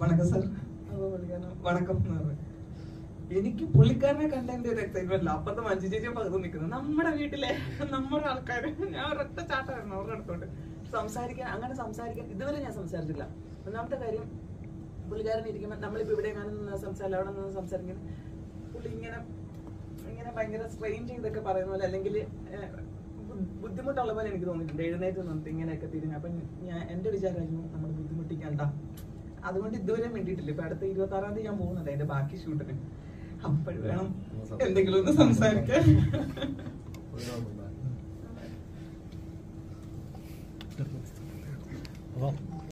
[SPEAKER 5] വണക്കം സാർ. വണക്കം എന്ന് പറഞ്ഞു. എനിക്ക് പുള്ളിക്കാരനെ കണ്ട എന്റെ ഒരു എക്സൈറ്റ്മെന്റ് അപ്പുറത്തെ മഞ്ജു ചേച്ചി പകർന്നു നിൽക്കുന്നത് നമ്മുടെ വീട്ടിലെ നമ്മുടെ ആൾക്കാര്. ഞാൻ ഒരൊറ്റ ചാട്ടായിരുന്നു അവരുടെ അടുത്തോട്ട്. സംസാരിക്കാൻ അങ്ങനെ സംസാരിക്കാൻ. ഇതുവരെ ഞാൻ സംസാരിച്ചില്ല ഒന്നാമത്തെ കാര്യം പുള്ളിക്കാരൻ ഇരിക്കുമ്പോൾ നമ്മളിപ്പോ ഇവിടെ കാണുന്ന സംസാരം അവിടെ നിന്ന് സംസാരിക്കുന്നത് പുള്ളി ഇങ്ങനെ ഇങ്ങനെ ഭയങ്കര സ്ട്രെയിൻ ചെയ്തൊക്കെ പറയുന്ന പോലെ അല്ലെങ്കിൽ ബുദ്ധിമുട്ടുള്ള പോലെ എനിക്ക് തോന്നിയിട്ടുണ്ട്. എഴുന്നേറ്റ് നിന്നിട്ട് ഇങ്ങനെയൊക്കെ തിരിഞ്ഞു. അപ്പൊ ഞാൻ എന്റെ വിചാരമായിരുന്നു നമ്മൾ ബുദ്ധിമുട്ടിക്കണ്ട. അതുകൊണ്ട് ഇതുവരെ വേണ്ടിയിട്ടില്ല ഇപ്പൊ അടുത്ത ഇരുപത്തി ആറാം തീയതി ഞാൻ പോകുന്നുണ്ട്. അതിന്റെ ബാക്കി ഷൂട്ടിന് അപ്പോഴും വേണം എന്തെങ്കിലും ഒന്ന് സംസാരിക്കാൻ.
[SPEAKER 8] അപ്പോൾ